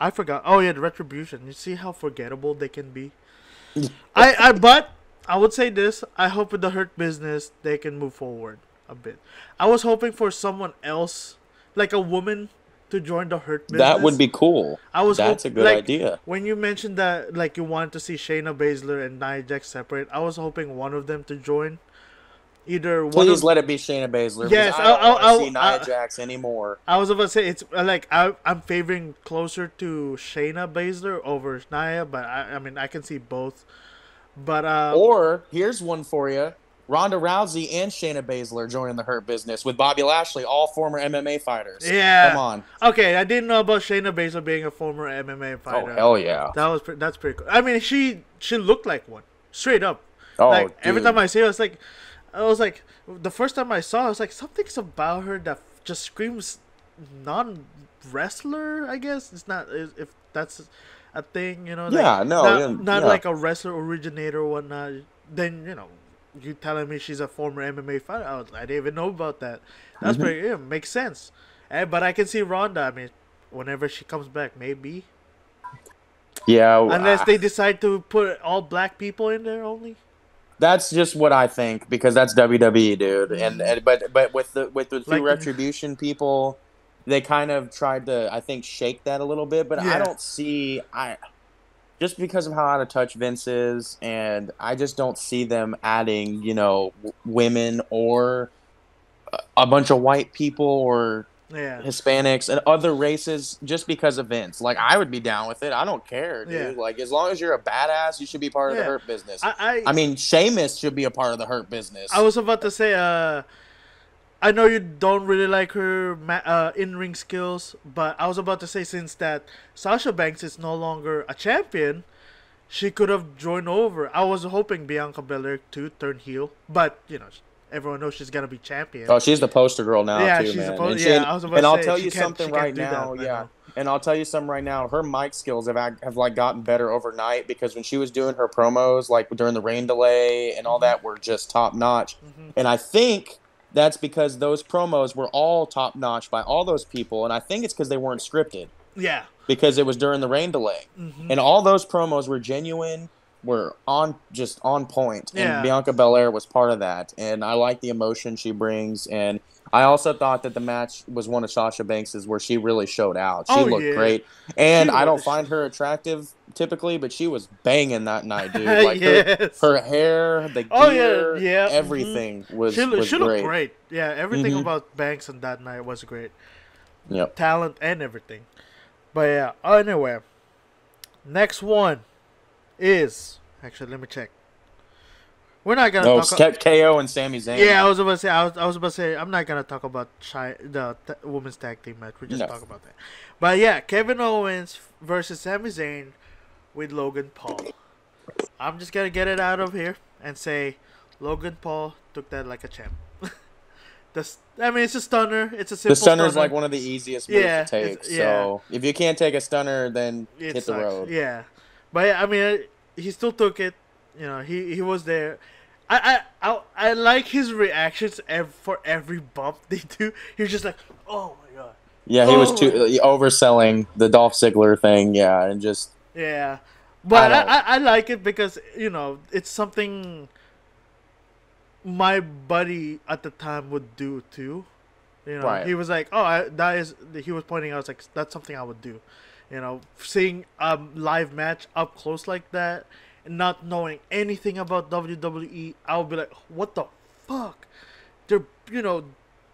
I forgot. Oh yeah, the retribution. You see how forgettable they can be. <laughs> I, I, but I would say this. I hope with the hurt business they can move forward a bit. I was hoping for someone else, like a woman, to join the hurt business. That would be cool. I was That's hop- a good like, idea. When you mentioned that, like you wanted to see Shayna Baszler and Nia Jax separate, I was hoping one of them to join. Either one Please let it be Shayna Baszler. Yes, I don't I'll- I'll- see Nia I'll- Jax anymore. I was about to say it's uh, like I I'm favoring closer to Shayna Baszler over Nia, but I I mean I can see both. But uh, Or here's one for you: Ronda Rousey and Shayna Baszler joining the Hurt Business with Bobby Lashley, all former MMA fighters. Yeah. come on. okay, I didn't know about Shayna Baszler being a former MMA oh, fighter. Oh hell yeah! That was pre- that's pretty cool. I mean, she she looked like one straight up. Oh, like every time I see her, I was like, I was like, the first time I saw, her, I was like, something's about her that just screams non wrestler. I guess it's not if if that's a thing, you know. Like, Yeah, no, not, yeah, not yeah. like a wrestler originator or whatnot. Then you know, you telling me she's a former MMA fighter. I, was, I didn't even know about that. That's Mm-hmm. pretty. Yeah, makes sense. And, but I can see Ronda. I mean, whenever she comes back, maybe yeah. unless they decide to put all black people in there only. that's just what I think because that's WWE, dude. And, and but but with the with the two. Like retribution people, they kind of tried to I think shake that a little bit. But Yeah. I don't see I just because of how out of touch Vince is, and I just don't see them adding you know w- women or a- a bunch of white people or Yeah. Hispanics and other races just because of Vince. Like I would be down with it. I don't care, dude. Yeah. Like as long as you're a badass, you should be part of Yeah. the hurt business. I, I I mean, Sheamus should be a part of the hurt business. I was about to say, uh, I know you don't really like her ma- uh, in-ring skills, but I was about to say since that Sasha Banks is no longer a champion, she could have joined over. I was hoping Bianca Belair to turn heel, but you know, everyone knows she's gonna be champion. Oh, she's the poster girl now Yeah, too, she's man. the po- and yeah, I was about and to I'll say, tell you something right now, yeah. And I'll tell you something right now. Her mic skills have have like gotten better overnight because when she was doing her promos, like during the rain delay and Mm-hmm. all that, were just top notch. And I think that's because those promos were all top notch by all those people, and I think it's because they weren't scripted yeah, because it was during the rain delay. Mhm. And all those promos were genuine, were on just on point. Yeah. And Bianca Belair was part of that. And I like the emotion she brings. And I also thought that the match was one of Sasha Banks's where she really showed out. She Oh, looked yeah. great. And I don't find her attractive typically, but she was banging that night, dude. <laughs> Like her, yes. her hair, the Oh, yeah, gear, yeah, mhm. everything was, she, was she great. looked great. Yeah, everything Mhm. about Banks on that night was great. Yep. talent and everything. But yeah, anyway, next one is actually let me check. We're not gonna Oh, talk. Ke- KO and Sami Zayn. yeah, I was about to say. I was, I was about to say. I'm not gonna talk about shy, the t- women's tag team match. We just No. talk about that. But yeah, Kevin Owens versus Sami Zayn with Logan Paul. I'm just gonna get it out of here and say Logan Paul took that like a champ. <laughs> the, I mean, it's a stunner. It's a simple The stunner. like one of the easiest moves Yeah, to take. it's- So if you can't take a stunner, then It hit the road. Yeah, but I mean, he still took it. You know, he he was there. I I I, I like his reactions ev- for every bump they do. He's just like, oh my god. Yeah, he was Oh. too uh, overselling the Dolph Ziggler thing. Yeah, and just Yeah, but I, I, I, like it because you know it's something my buddy at the time would do too. You know, Right. he was like, "Oh, I, that is." He was pointing out, like, "That's something I would do." You know, seeing a live match up close like that, not knowing anything about WWE, I would be like, "What the fuck?" They're you know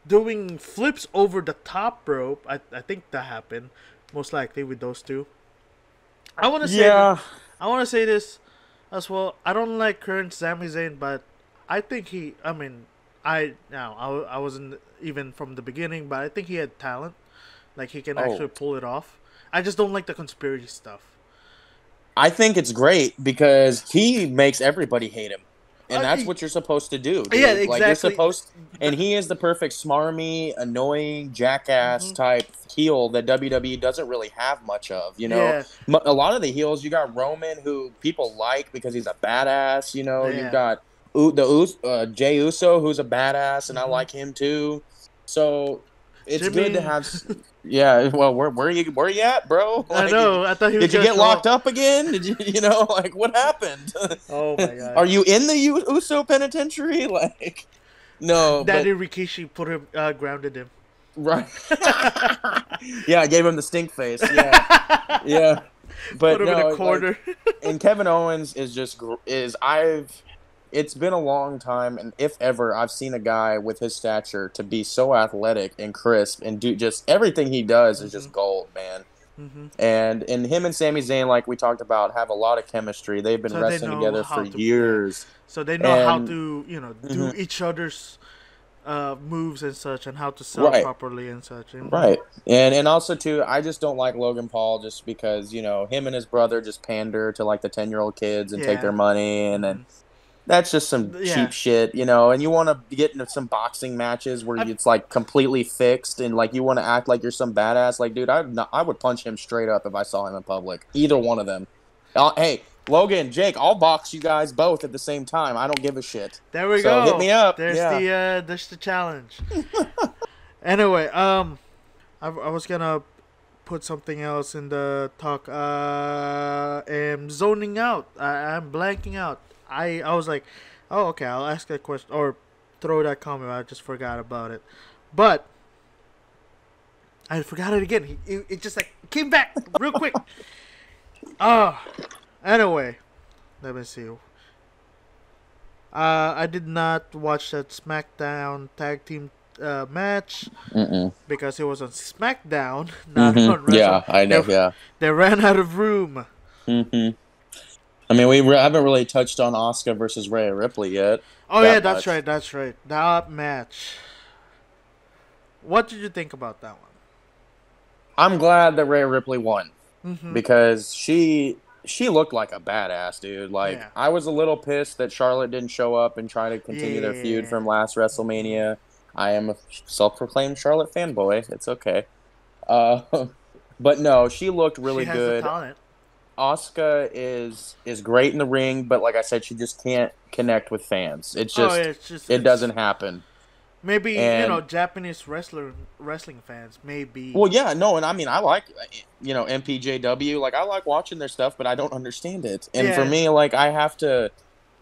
doing flips over the top rope. I I think that happened most likely with those two. I want to say yeah. I want to say this as well. I don't like current Sami Zayn, but I think he. I mean, I now I, I wasn't even from the beginning, but I think he had talent. Like he can Oh. actually pull it off. I just don't like the conspiracy stuff. I think it's great because he makes everybody hate him. And that's what you're supposed to do. Dude. Yeah, Like you're exactly. supposed and he is the perfect smarmy, annoying, jackass Mhm. type heel that WWE doesn't really have much of, you know. Yeah. A lot of the heels, you got Roman who people like because he's a badass, you know. Yeah. You've got the uh, Jay Uso who's a badass and I Mhm. like him too. So it's Jimmy- good to have Yeah, <laughs> well, where where you where are you at, bro? I know. I thought he was. Did you get locked up again? Did you, <laughs> you know, like what happened? <laughs> Oh my god. Are you in the U- Uso penitentiary? Like, no, Daddy Rikishi put him, uh, grounded him. right? yeah, I gave him the stink face. Yeah, yeah, but put him no, in a like, and Kevin Owens is just is I've. It's been a long time, and if ever I've seen a guy with his stature to be so athletic and crisp and do just everything he does is just Mhm. gold, man. hmm And and him and Sami Zayn, like we talked about, have a lot of chemistry. They've been So wrestling together for to play. years. So they know how to, you know, do Mhm. each other's uh, moves and such, and how to sell Right. properly and such. And- Right. And and also too, I just don't like Logan Paul just because, you know, him and his brother just pander to like the ten year old kids and Yeah. take their money and then that's just some Yeah. cheap shit, you know, and you wanna get into some boxing matches where I'm- it's like completely fixed and like you wanna act like you're some badass. Like, dude, not, I would punch him straight up if I saw him in public. Either one of them. Uh, hey, Logan, Jake, I'll box you guys both at the same time. I don't give a shit. There we So go. hit me up. There's Yeah. the uh, there's the challenge. <laughs> anyway, um, I, I was gonna put something else in the talk. Uh, am zoning out. I, I'm blanking out. I I was like, oh okay, I'll ask that question or throw that comment. I just forgot about it, but I forgot it again. It, it, it just like came back real quick. <laughs> Ah, anyway, let me see. Uh, I did not watch that SmackDown tag team uh, match Mm-mm. because it was on SmackDown, <laughs> not Mhm. on Wrestle. Yeah, I know. They, Yeah. they ran out of room. hmm I mean, we re- haven't really touched on Asuka versus Rhea Ripley yet. Oh That yeah, that's much. right, that's right. That match. What did you think about that one? I'm glad that Rhea Ripley won Mm-hmm. because she she looked like a badass dude. Like Yeah. I was a little pissed that Charlotte didn't show up and try to continue their feud from last WrestleMania. I am a self-proclaimed Charlotte fanboy. It's okay. Uh, <laughs> but no, she looked really she has good. Asuka is is great in the ring, but like I said, she just can't connect with fans. It's just oh, yeah, it's just it it's- doesn't happen. Maybe you know Japanese wrestler wrestling fans maybe. Well, yeah, no, and I mean, I like, you know, MPJW. Like, I like watching their stuff, but I don't understand it. And for me, like, I have to.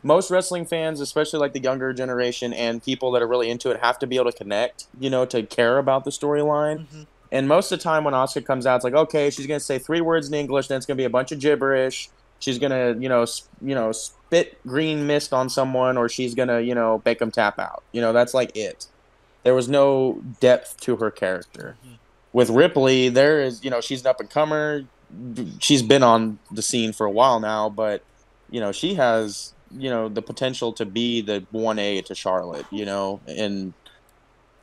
Most wrestling fans, especially like the younger generation and people that are really into it, have to be able to connect. You know, to care about the storyline. Mhm. And most of the time, when Asuka comes out, it's like, okay, she's gonna say three words in English, then it's gonna be a bunch of gibberish. She's gonna, you know, sp- you know, spit green mist on someone, or she's gonna, you know, make them tap out. You know, that's like it. There was no depth to her character. Mm-hmm. With Ripley, there is, you know, she's an up and comer. She's been on the scene for a while now, but you know, she has, you know, the potential to be the one A to Charlotte. You know, and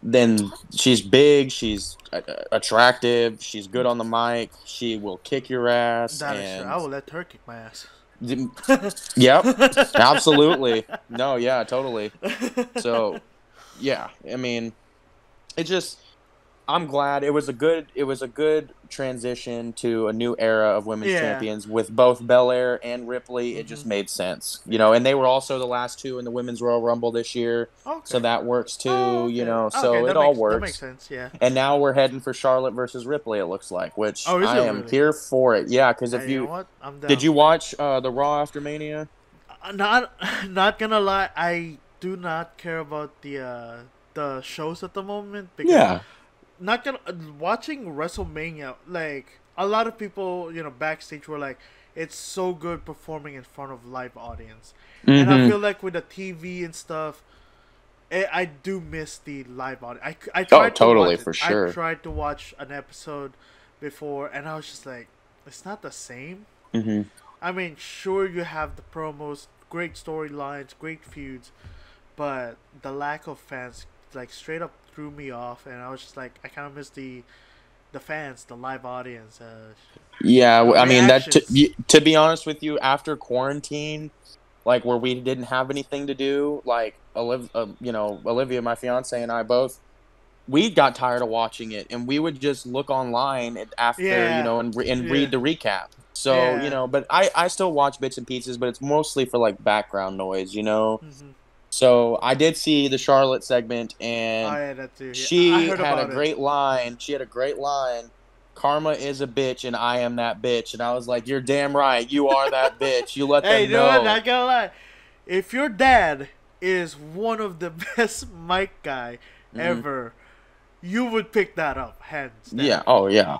then she's big, she's uh, attractive, she's good on the mic, she will kick your ass. That is true. I will let her kick my ass. <laughs> Yep, absolutely. No, yeah, totally. So, yeah, I mean, it just I'm glad it was a good it was a good transition to a new era of women's Yeah. champions with both Belair and Ripley. It just Mhm. made sense, you know. And they were also the last two in the women's Royal Rumble this year, Okay. so that works too, Oh, you know. So Okay, it that all works. That makes sense. Yeah. And now we're heading for Charlotte versus Ripley. It looks like, which Oh, I am really? here for it. Yeah, because if Hey, you know what? I'm down. did you watch uh, the Raw after Mania? Uh, Not, <laughs> not gonna lie. I do not care about the uh, the shows at the moment. Because Not gonna uh, watching WrestleMania. Like a lot of people, you know, backstage were like, "It's so good performing in front of live audience." And I Mhm. feel like with the TV and stuff, I, I do miss the live audience. I I tried Oh, totally, it. for sure. I tried to watch an episode before, and I was just like, it's not the same. Mhm. I mean, sure you have the promos, great storylines, great feuds, but the lack of fans like straight up threw me off, and I was just like, I kind of miss the the fans, the live audience. Uh, Yeah, I mean that. To, to be honest with you, after quarantine, like where we didn't have anything to do, like Olivia, uh, you know, Olivia, my fiance, and I both, we got tired of watching it, and we would just look online after Yeah. you know and re- and Yeah. read the recap. So Yeah. you know, but I I still watch bits and pieces, but it's mostly for like background noise, you know. mhm. So I did see the Charlotte segment, and yeah, that too. Yeah, she had a about it. great line. She had a great line. Karma is a bitch, and I am that bitch. And I was like, "You're damn right. You are that <laughs> bitch. You let Hey, them you know know." Not gonna lie. If your dad is one of the <laughs> best mic guy Mhm. ever, you would pick that up, hands down. Yeah. Oh yeah.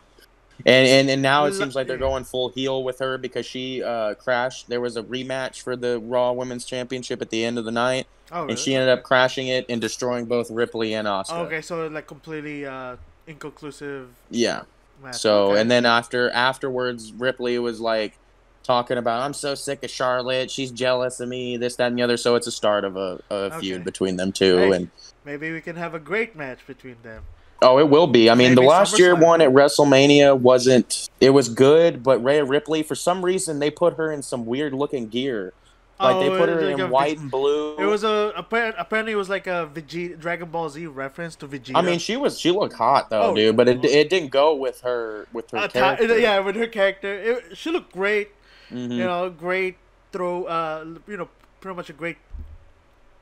And and and now it seems like they're going full heel with her because she uh, crashed. There was a rematch for the Raw Women's Championship at the end of the night, Oh, and she ended up crashing it and destroying both Ripley and Asuka. Okay, so like completely uh, inconclusive Yeah. match. So okay. and then after afterwards, Ripley was like talking about, "I'm so sick of Charlotte. She's jealous of me. This, that, and the other." So it's a start of a, a Okay. feud between them two. Hey. And maybe we can have a great match between them. Oh, it will be. I mean, the Maybe last year one at WrestleMania wasn't. It was good, but Rhea Ripley, for some reason, they put her in some weird looking gear. Like they Oh, put her like in a white and blue. It was a apparently it was like a Vegeta, Dragon Ball Z reference to Vegeta. I mean, she was she looked hot though, Oh, dude. But it, it didn't go with her with her Uh, character. yeah, with her character, it, she looked great. Mhm. You know, great throw. Uh, you know, pretty much a great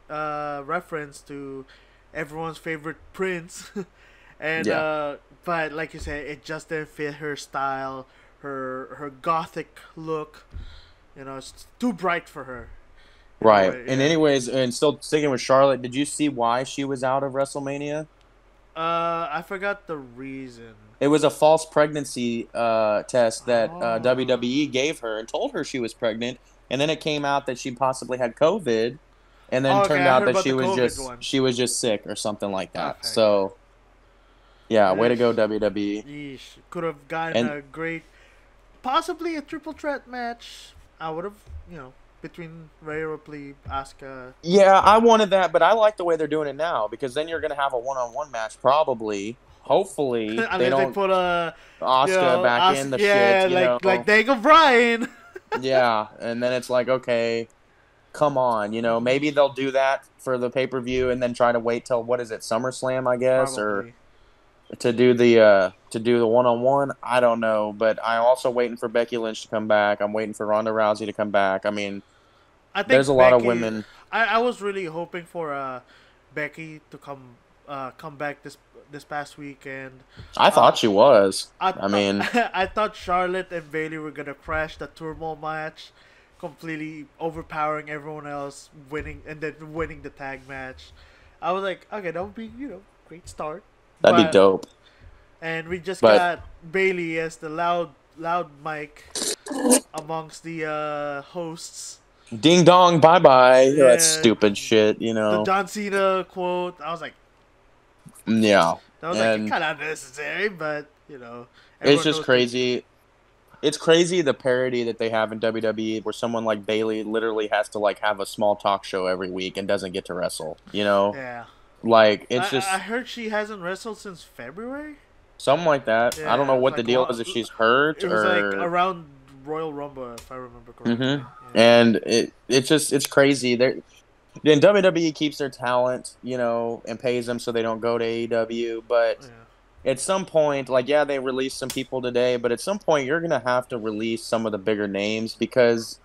uh reference to everyone's favorite prince. <laughs> and Yeah. uh, but like you said, it just didn't fit her style, her her gothic look. You know, it's too bright for her. Right. And yeah. anyways, and still sticking with Charlotte, did you see why she was out of WrestleMania? Uh, I forgot the reason. It was a false pregnancy uh, test that uh, Oh. WWE gave her and told her she was pregnant, and then it came out that she possibly had COVID, and then Oh, okay, turned out that she was COVID just one. she was just sick or something like that. Okay. So, yeah, way to go. WWE. Yeesh, could have gotten And- a great, possibly a triple threat match. I would have, you know, between Rhea Ripley, Asuka. Yeah, I wanted that, but I like the way they're doing it now because then you're gonna have a one-on-one match probably. Hopefully, <laughs> they they, don't put uh, a Asuka you know, back Asuka- in the yeah, shit. You like know? like Daniel Bryan. <laughs> yeah, and then it's like, okay, come on, you know, maybe they'll do that for the pay per view and then try to wait till what is it, SummerSlam, I guess, Probably. or to do the uh to do the one on one. I don't know, but I'm also waiting for Becky Lynch to come back. I'm waiting for Ronda Rousey to come back. I mean, I think there's a lot of women. I, I was really hoping for uh, Becky to come uh, come back this this past weekend. I thought she was. I, I mean- <laughs> I thought Charlotte and Bayley were gonna crash the turmoil match, completely overpowering everyone else, winning and then winning the tag match. I was like, okay, that would be you know great start. That'd But- be dope. And we just But- got Bayley as the loud loud mic amongst the uh, hosts. Ding dong, bye bye. That's Yeah. stupid shit, you know. The. John Cena quote. I was like, Yeah. that was And- like kind of unnecessary, but you know, It's just crazy. It's crazy the parody that they have in WWE where someone like Bayley literally has to like have a small talk show every week and doesn't get to wrestle. You know? Yeah, Like it's I, just I heard she hasn't wrestled since February. something like that. I don't know Yeah, what the deal is if she's hurt It was or like around Royal Rumble, if I remember correctly. Mhm. Yeah. and it it's just it's crazy. They're then WWE keeps their talent, you know, and pays them so they don't go to AEW. But Yeah. at some point, like yeah, they released some people today, but at some point you're gonna have to release some of the bigger names because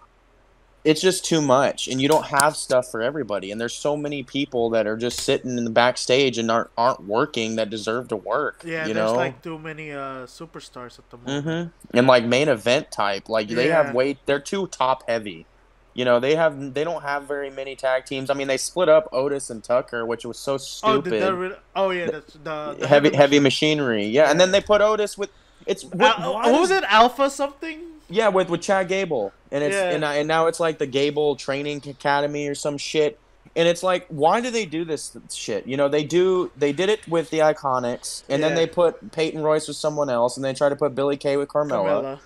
it's just too much, and you don't have stuff for everybody. And there's so many people that are just sitting in the backstage and aren't aren't working that deserve to work. Yeah, you there's know. like too many uh superstars at the moment. Mm-hmm. And like main event type, like they Yeah. have weight. They're too top heavy. You know, they have they don't have very many tag teams. I mean, they split up Otis and Tucker, which was so Oh, stupid. that really? Oh yeah, that's the, the heavy heavy machinery, yeah. And then they put Otis with it's what, Al- what was it? Alpha something? Yeah, with with Chad Gable, and it's Yeah. and, I- and now it's like the Gable Training Academy or some shit. And it's like, why do they do this shit? You know, they do. They did it with the Iconics, and then they put Peyton Royce with someone else, and they try to put Billie Kay with Carmella. Carmella.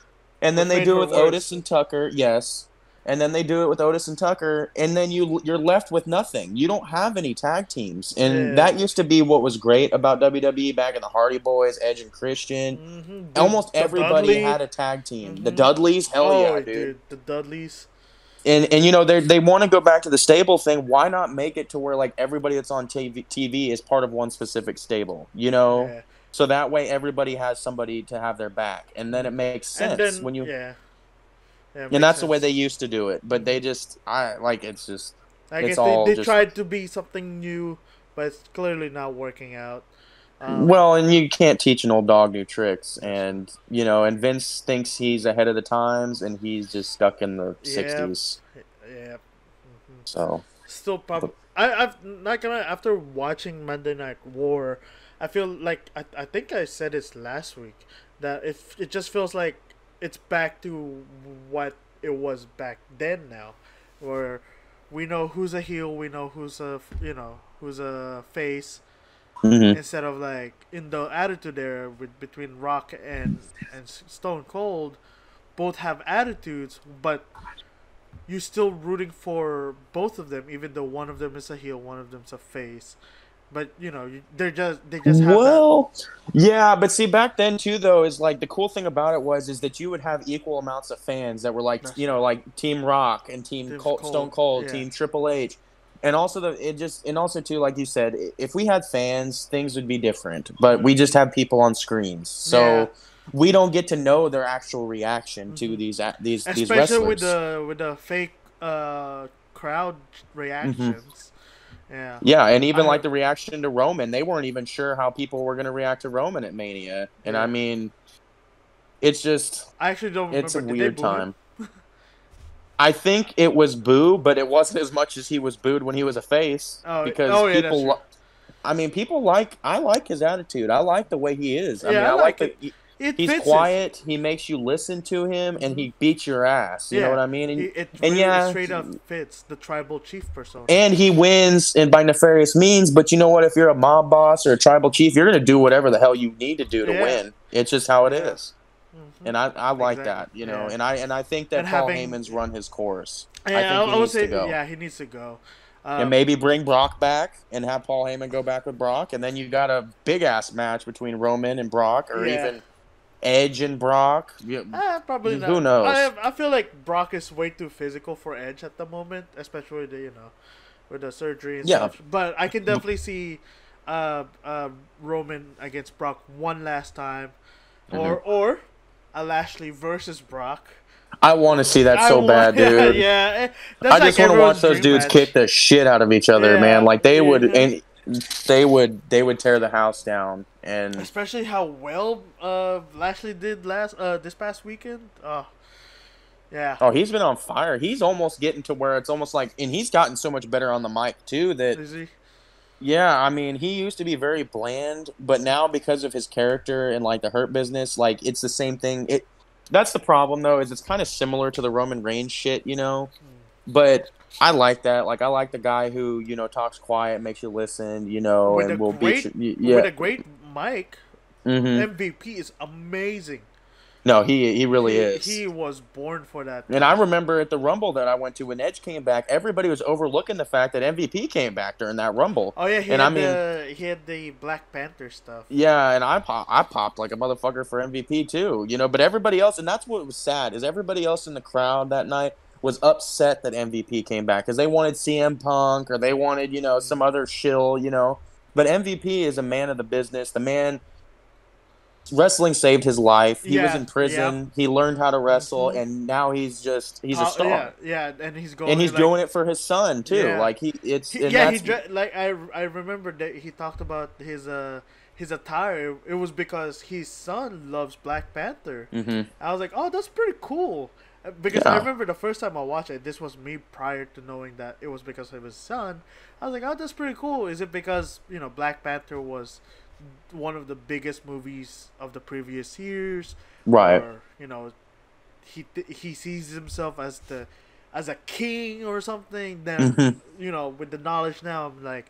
And then they do it with. Otis and Tucker, yes. And then they do it with Otis and Tucker, and then you you're left with nothing. You don't have any tag teams, and Yeah. that used to be what was great about WWE back in the Hardy Boys, Edge and Christian. Mhm. Almost The everybody Dudley. had a tag team. The Mhm. Dudleys, hell oh, yeah, dude. The Dudleys. And and you know they they want to go back to the stable thing. Why not make it to where like everybody that's on TV, TV is part of one specific stable? You know, Yeah. so that way everybody has somebody to have their back, and then it makes sense then when you yeah. Yeah, and that's the way they used to do it but they just i like it's just I it's guess they, they just- tried to be something new, but it's clearly not working out. Um, well and you can't teach an old dog new tricks and you know and vince thinks he's ahead of the times and he's just stuck in the Yeah. 60s yeah. mhm. so Still, probably. I, I've not gonna. After watching Monday Night War, I feel like I, I think I said this last week that if it just feels like it's back to what it was back then now, where we know who's a heel, we know who's a you know who's a face, mhm. instead of like in the attitude there with between Rock and and Stone Cold, both have attitudes, but you're still rooting for both of them, even though one of them is a heel, one of them's a face. But you know, they're just they just have that. well yeah but see back then too though is like the cool thing about it was is that you would have equal amounts of fans that were like That's you know like team rock and team Team Col- Cold, stone cold yeah. team triple h and also the it just and also too like you said if we had fans things would be different but we just have people on screens so Yeah. we don't get to know their actual reaction to Mhm. these these these wrestlers with the with the fake uh crowd reactions. Yeah. yeah and even I- like the reaction to roman they weren't even sure how people were going to react to roman at mania and Yeah. i mean it's just I actually don't remember. it's a Did weird time <laughs> I think it was boo, but it wasn't as much as he was booed when he was a face. Oh, because oh, yeah, people. I mean, people like. I like his attitude. I like the way he is. I Yeah, mean, I I, like like, that It he's fits quiet. He makes you listen to him, and he beats your ass. You Yeah. know what I mean? It, And, it, it and really yeah, straight up fits the tribal chief persona. and he wins, and by nefarious means. But you know what? If you're a mob boss or a tribal chief, you're gonna do whatever the hell you need to do to Yeah. win. It's just how it Yeah. is. Mhm. and I, I like Exactly. that. You know, and I and I think that And Paul having- Heyman's run his course. I Yeah, think he would needs say to go. yeah, he needs to go. and Um, maybe bring Brock back and have Paul Heyman go back with Brock, and then you got a big ass match between Roman and Brock, or even Edge and Brock. Yeah, eh, probably not. Who knows? I, I feel like Brock is way too physical for Edge at the moment, especially the you know with the surgery and Yeah. stuff. But I can definitely see uh, uh, Roman against Brock one last time, or Mm-hmm. or a Lashley versus Brock. I want to see that I so want- bad, <laughs> dude. yeah, that's I like just want to watch those dudes match. kick the shit out of each other, Yeah. man. Like they would, and they would, they would tear the house down. And Especially how well uh, Lashley did last uh, this past weekend. Oh, yeah. oh, he's been on fire. He's almost getting to where it's almost like, and he's gotten so much better on the mic too that Is he? Yeah, I mean, he used to be very bland, but now because of his character and like the hurt business, like it's the same thing. It that's the problem though, is it's kind of similar to the Roman Reigns shit, you know. But I like that. Like I like the guy who you know talks quiet, makes you listen, you know, With a and will great- beat you. y- With a great mic, hmm MVP is amazing. No, he he really he, is. He was born for that. and I remember at the Rumble that I went to when Edge came back, everybody was overlooking the fact that MVP came back during that Rumble. Oh yeah, he and had I mean- the he had the Black Panther stuff. Yeah, and I pop, I popped like a motherfucker for MVP too, you know. But everybody else, and that's what was sad, is everybody else in the crowd that night was upset that MVP came back because they wanted CM Punk or they wanted, you know, some other shill, you know. But MVP is a man of the business. The man, wrestling saved his life. He was in prison. He learned how to wrestle, Mhm. and now he's just he's a star. Yeah, yeah, and he's going. and he's like, doing it for his son too. Yeah. Like he, it's He, yeah, he like I I remember that he talked about his uh his attire. It was because his son loves Black Panther. Mhm. I was like, oh, that's pretty cool. Because I remember the first time I watched it, this was me prior to knowing that it was because of his son. I was like, oh, that's pretty cool. Is it because you know Black Panther was one of the biggest movies of the previous years? right. or you know he he sees himself as the as a king or something then Mhm. you know with the knowledge now i'm like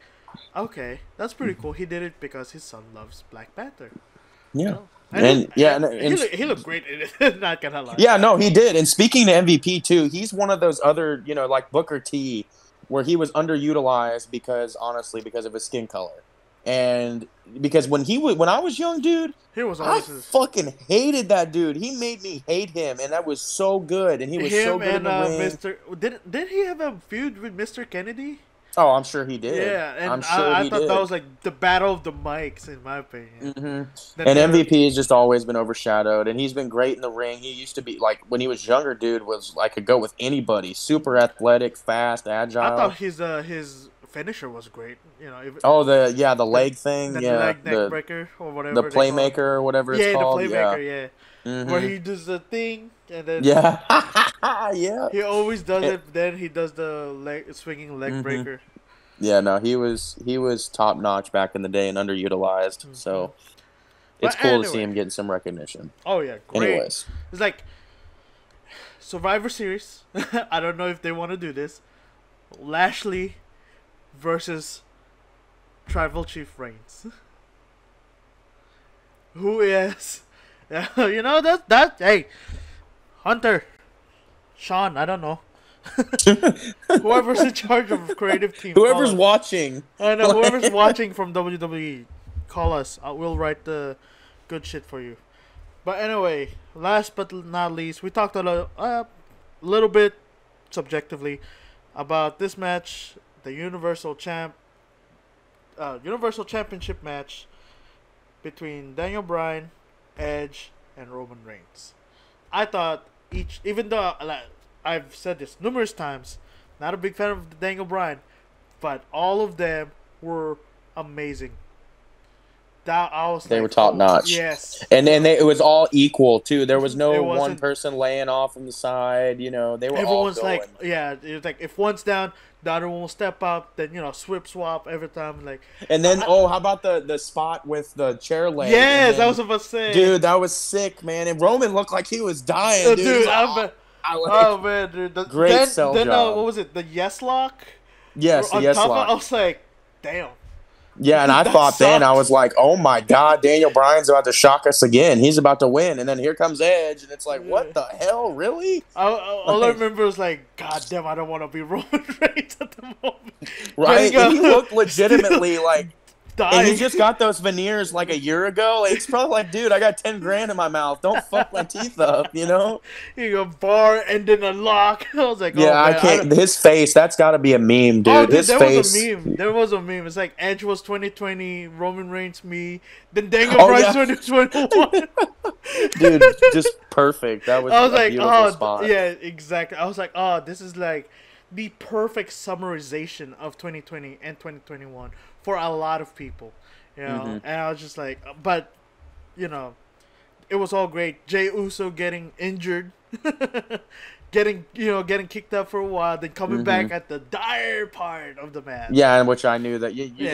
okay that's pretty cool he did it because his son loves black panther you Yeah. know? And- he- yeah, and- he, and- look, he looked great <laughs> not gonna lie Yeah, no, he did. And speaking to MVP too, he's one of those other, you know, like Booker T, where he was underutilized because honestly, because of his skin color, and because when he was when I was young, dude, he was I his, fucking hated that dude. He made me hate him, and that was so good. And he was him so good in the uh, ring. mr did did he have a feud with mr kennedy Oh, I'm sure he did. yeah and I'm sure I, I thought did. that was like the battle of the mics in my opinion hmm And MVP has just always been overshadowed, and he's been great in the ring. He used to be like when he was younger, dude was like could go with anybody. Super athletic, fast, agile. i thought his uh his finisher was great you know if, Oh, the yeah, the leg thing, the yeah, leg the breaker or whatever. the they call it. playmaker or whatever it's Yeah, called. the playmaker. Yeah, yeah, where Mhm. he does the thing and then yeah, <laughs> yeah, he always does It- it. Then he does the leg swinging leg Mhm. breaker. yeah. No, he was he was top notch back in the day and underutilized. So Mhm. it's But cool to see him getting some recognition. Oh yeah, great. Anyways, It's like Survivor Series. <laughs> I don't know if they want to do this. Lashley versus Tribal Chief Reigns. <laughs> Who is? <laughs> you know that that hey, Hunter, Shawn. I don't know. <laughs> Whoever's in charge of creative team. whoever's watching, I know whoever's watching from WWE, call us. I will write the good shit for you. But anyway, last but not least, we talked a little, uh, little bit subjectively about this match, the Universal Champ, uh, Universal Championship match between Daniel Bryan, Edge, and Roman Reigns. I thought each, even though like, I've said this numerous times, not a big fan of Daniel Bryan, but all of them were amazing. That I was They like, were top oh, notch. Yes. and then they, it was all equal too. There was no one person laying off from the side. You know, they were Everyone's all going. like, yeah, it's like if one's down, the other one will step up. Then you know, swip swap every time. Like, and then I- oh, how about the the spot with the chair leg? yes, And I was about to say, Dude, that was sick, man. And Roman looked like he was dying, Uh, dude. dude, He's like, I'm, "Oh, I like- oh man, dude, the, Great then, sell then, Uh, what was it? The yes lock. yes, on yes, top of- lock. I was like, damn. Yeah, and I That thought then I was like, oh my god, Daniel Bryan's about to shock us again. He's about to win, and then here comes Edge, and it's like, Yeah. what the hell, really? I, I, all I remember was like, God damn, I don't want to be <laughs> Roman Reigns at the moment. Right? And he looked legitimately like, dying. and he just got those veneers like a year ago. It's probably like, dude, I got ten grand in my mouth. Don't fuck my teeth up, you know? <laughs> you go bar and then a lock. <laughs> I was like, oh, Yeah, I can't. don't- His face, that's got to be a meme, dude. oh, dude, His there face. was a meme. There was a meme. It's like Edge was 2020, Roman Reigns me, then Daniel Oh, Bryan's yeah. 2021. dude, <laughs> just perfect. That was, I was a like, oh, spot. yeah, exactly. I was like, oh, this is like the perfect summarization of 2020 and 2021 for a lot of people, you know. Mhm. And I was just like, but you know, it was all great. Jay Uso getting injured, <laughs> getting you know getting kicked out for a while, then coming Mhm. back at the dire part of the match. Yeah, and which I knew that you, you Yeah,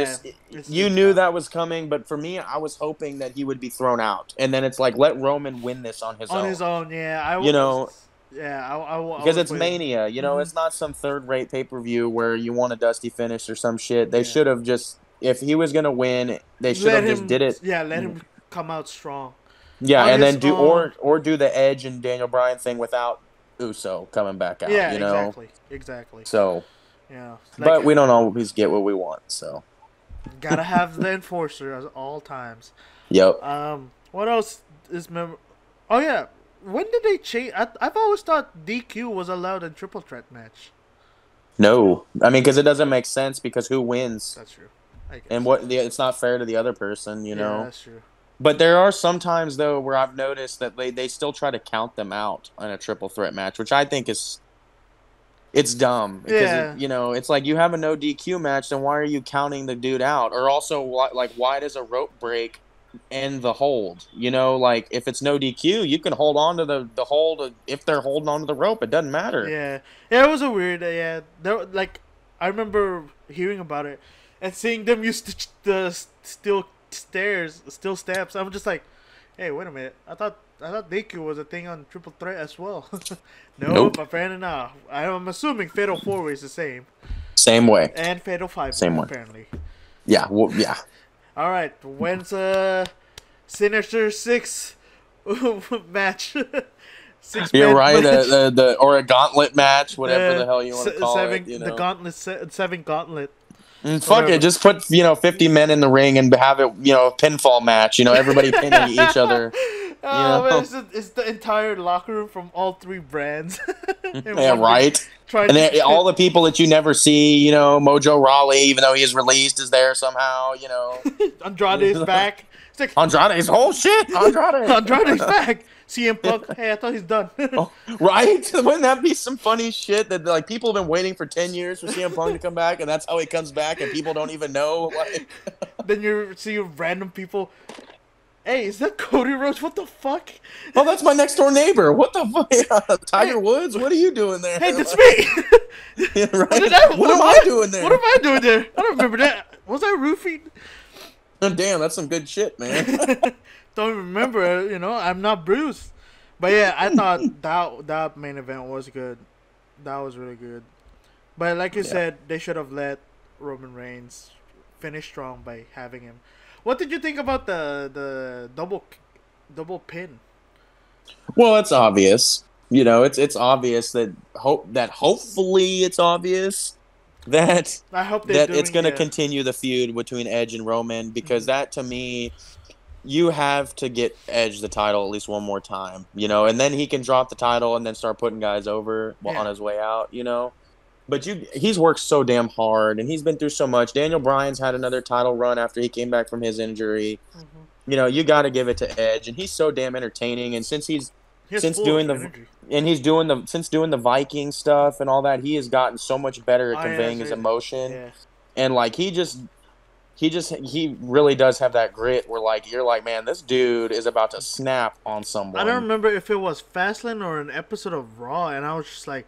just you knew not- that was coming, but for me, I was hoping that he would be thrown out, and then it's like let Roman win this on his on own, On his own. Yeah, I You was, know, yeah, I, I, I because it's. Mania. You know, Mhm. it's not some third-rate pay-per-view where you want a dusty finish or some shit. They Yeah. should have just if he was gonna win, they should have just did it. Yeah, let him come out strong. Yeah, on and then do own. or or do the Edge and Daniel Bryan thing without Uso coming back out. yeah, you know. exactly, exactly. So, Yeah, but we don't always get what we want. So, gotta have <laughs> the enforcer at all times. yep. Um, what else is mem? Oh yeah, when did they change? I, I've always thought DQ was allowed in triple threat match. No, I mean because it doesn't make sense because who wins That's true. I guess. and what the, it's not fair to the other person, you Yeah, know. that's true. But there are some times though where I've noticed that they, they still try to count them out in a triple threat match, which I think is it's dumb because Yeah. it, you know it's like you have a no DQ match, then why are you counting the dude out? Or also why, like why does a rope break end the hold? You know, like if it's no DQ, you can hold on to the the hold if they're holding on to the rope. It doesn't matter. Yeah, yeah, it was a weird. Uh, yeah, there, like I remember hearing about it and seeing them use the, the steel stairs, steel steps. I'm just like, hey, wait a minute. I thought I thought DQ was a thing on Triple Threat as well. <laughs> nope, Nope. apparently not. I'm assuming Fatal Four Way is the same, Same way. and Fatal Five Same Way, one. apparently. Yeah. Well, yeah. All right, when's uh Sinister Six <laughs> match? Six You're right. match. The, the, the or a gauntlet match, whatever Uh, the hell you want to call seven, it. You know, The gauntlet, seven gauntlet. Mm, fuck whatever. it. Just put you know 50 men in the ring and have it you know a pinfall match. You know everybody <laughs> pinning each other. <laughs> Oh know? man, it's, the- it's the entire locker room from all three brands. <laughs> Yeah, right. And to all the people that you never see. You know Mojo Rawley, even though he is released, is there somehow. You know Andrade's back. It's like Andrade's whole shit. Andrade. Andrade's back. CM Punk. <laughs> Hey, I thought he's done. <laughs> Oh, right? <laughs> Wouldn't that be some funny shit that like people have been waiting for ten years for CM Punk to come back, and that's how he comes back, and people don't even know. Like, then you see random people. Hey, is that Cody Rhodes? What the fuck? oh, that's my next door neighbor. What the fuck? Tiger Woods? What are you doing there? Hey, that's me. Yeah, right? What I- what what am I I- doing there? what am I doing there? I don't remember that. Was I roofing? <laughs> Damn, that's some good shit, man. <laughs> don't remember. You know, I'm not Bruce. But yeah, I thought <laughs> that that main event was good. That was really good. But like you Yeah. said, they should have let Roman Reigns finish strong by having him. What did you think about the the double double pin? well, it's obvious. You know, it's it's obvious that hope that hopefully it's obvious that I hope that it's going to continue the feud between Edge and Roman because Mhm. that to me you have to get Edge the title at least one more time, you know, and then he can drop the title and then start putting guys over Yeah. on his way out, you know. But you he's worked so damn hard and he's been through so much. Daniel Bryan's had another title run after he came back from his injury. Mhm. You know, you got to give it to Edge and he's so damn entertaining and since he's He since doing the- energy. And he's doing the since doing the Viking stuff and all that, he has gotten so much better at Oh, conveying his emotion Yeah. and like he just he just he really does have that grit where like you're like man this dude is about to snap on someone I don't remember if it was Fastlane or an episode of Raw, and I was just like,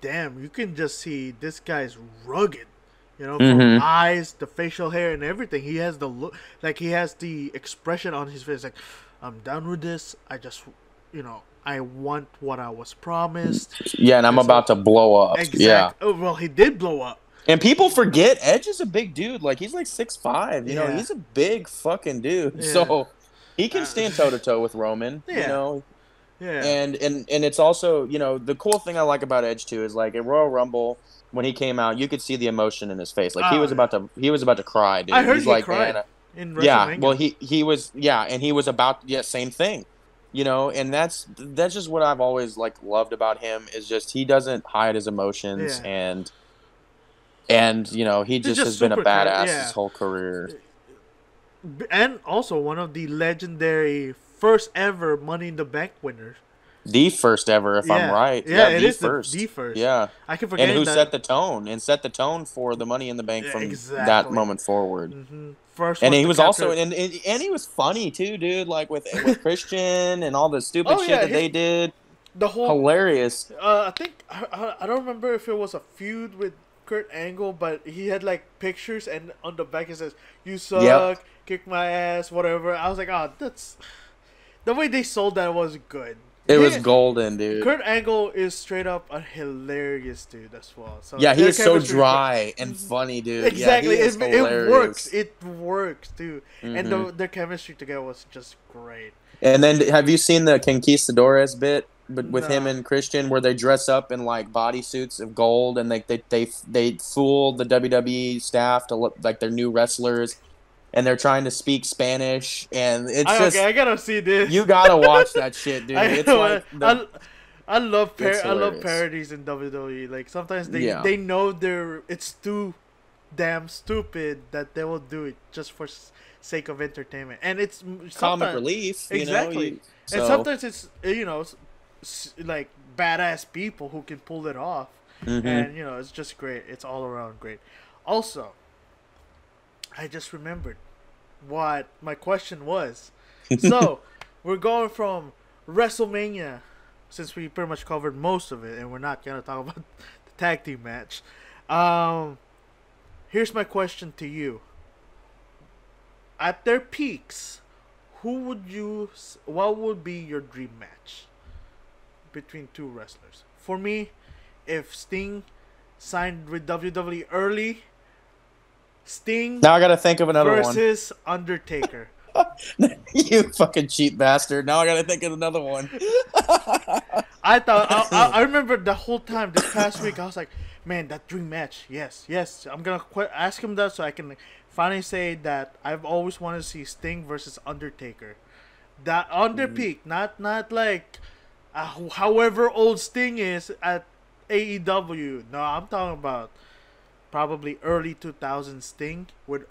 "Damn, you can just see this guy's rugged." You know, from Mhm. eyes, the facial hair, and everything. He has the look, like he has the expression on his face, like, "I'm done with this. I just, you know, I want what I was promised." yeah and i'm It's about to blow up Exactly. yeah Oh well, he did blow up. and people forget edge is a big dude like he's like six five you know he's a big fucking dude Yeah. <laughs> so he can Uh, stand toe to toe with roman you Yeah. know Yeah. and and and it's also you know the cool thing i like about edge too is like at royal rumble when he came out you could see the emotion in his face like he Oh, was yeah. about to he was about to cry dude I heard he's he like cried man in yeah well he he was yeah and he was about yeah same thing you know and that's that's just what i've always like loved about him is just he doesn't hide his emotions Yeah. and and you know he just, just has been a badass yeah. his whole career and also one of the legendary first ever Money in the Bank winners. the first ever if i'm right Yeah, it the is first the first. yeah I can forget and who that. set the tone and set the tone for the money in the bank Yeah, from that moment forward Mhm. First, and he was also and, and and he was funny too dude like with with <laughs> christian and all the stupid Oh, shit yeah, that he- they did the whole. hilarious Uh, I think I, I- I don't remember if it was a feud with Kurt Angle, but he had like pictures, and on the back it says "You suck, kick my ass, whatever." I was like, oh, that's the way they sold that was good. It was golden dude Kurt Angle is straight up a hilarious dude as well. So Yeah, he is so dry and funny, dude. Exactly, yeah, it, it works. It works too, and the, Mhm. their chemistry together was just great. And then have you seen the Conquistadores bit? But with him and Christian, where they dress up in like bodysuits of gold, and they they they they fool the WWE staff to look like they're new wrestlers, and they're trying to speak Spanish, and it's I, just okay, I gotta see this. you gotta watch <laughs> that shit, dude. I, It's like the, I, I love par- I love parodies in WWE. Like sometimes they Yeah. they know they're it's too damn stupid that they will do it just for sake of entertainment, and it's comic relief. You Exactly. know? You- And sometimes it's you know like badass people who can pull it off, Mhm. and you know it's just great. It's all around great. Also, I just remembered what my question was. <laughs> so we're going from WrestleMania, since we pretty much covered most of it, and we're not gonna talk <laughs> about the tag team match. Um, here's my question to you. At their peaks, who would you? What would be your dream match between two wrestlers? For me, if Sting signed with WWE early, Sting now I gotta think of another one. versus Undertaker. <laughs> you fucking cheap bastard. Now I gotta think of another one. <laughs> I thought I, I, I remember the whole time this past week. I was like, man, that dream match. Yes, yes. I'm gonna qu- ask him that so I can finally say that I've always wanted to see Sting versus Undertaker. That on their peak, not not like uh, however old Sting is at AEW. No, I'm talking about probably early 2000 Sting with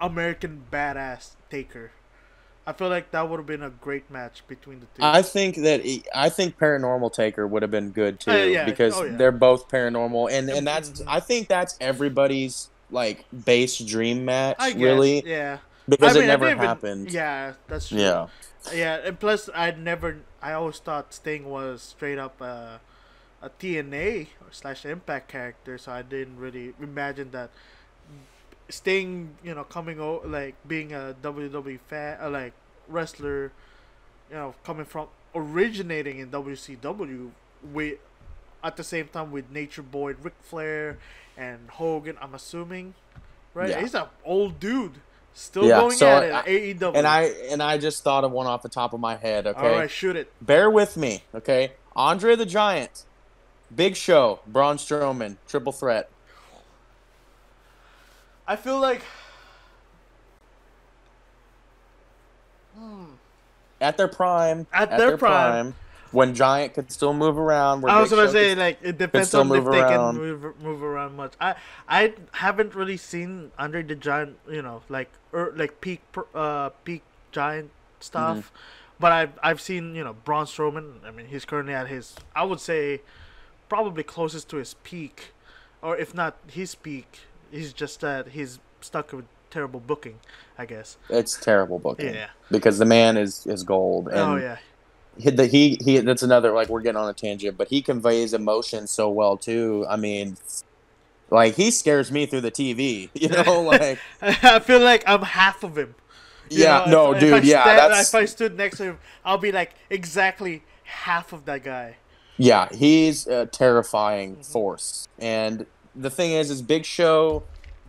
American Badass Taker. I feel like that would have been a great match between the two. I think that he- I think Paranormal Taker would have been good too Uh, yeah. because Oh, yeah. they're both paranormal, and and that's Mhm. I think that's everybody's like base dream match, I guess, really, yeah. because I mean, it never didn't even- happened. Yeah, that's true. Yeah. yeah, and plus, I'd never. I always thought Sting was straight up uh, a TNA slash Impact character, so I didn't really imagine that Sting, you know, coming out like being a WWE fan, uh, like wrestler, you know, coming from originating in WCW with at the same time with Nature Boy, Ric Flair, and Hogan. I'm assuming, right? Yeah. He's an old dude, still Yeah, going so at it. I- AEW. And I and I just thought of one off the top of my head. Okay, all right, shoot it. bear with me. Okay, Andre the Giant, Big Show, Braun Strowman, triple threat. I feel like At their prime, At their prime. when Giant could still move around. I was gonna say could- like it depends on if move they around. can move move around much. I I haven't really seen Andre the Giant, you know, like er, like peak uh peak giant stuff, Mm-hmm. but I've I've seen you know Braun Strowman. I mean, he's currently at his I would say probably closest to his peak, or if not his peak, he's just that he's stuck with terrible booking, I guess. it's terrible booking. Yeah. because the man is is gold. Oh, and oh yeah. he, the, he he that's another like we're getting on a tangent, but he conveys emotion so well too. I mean, like he scares me through the TV. <laughs> You know, <laughs> like I feel like I'm half of him. You yeah, know, no, if- if dude, I yeah, stand- that's if I stood next to him, I'll be like exactly half of that guy. Yeah, he's a terrifying Mm-hmm. force. And the thing is, is Big Show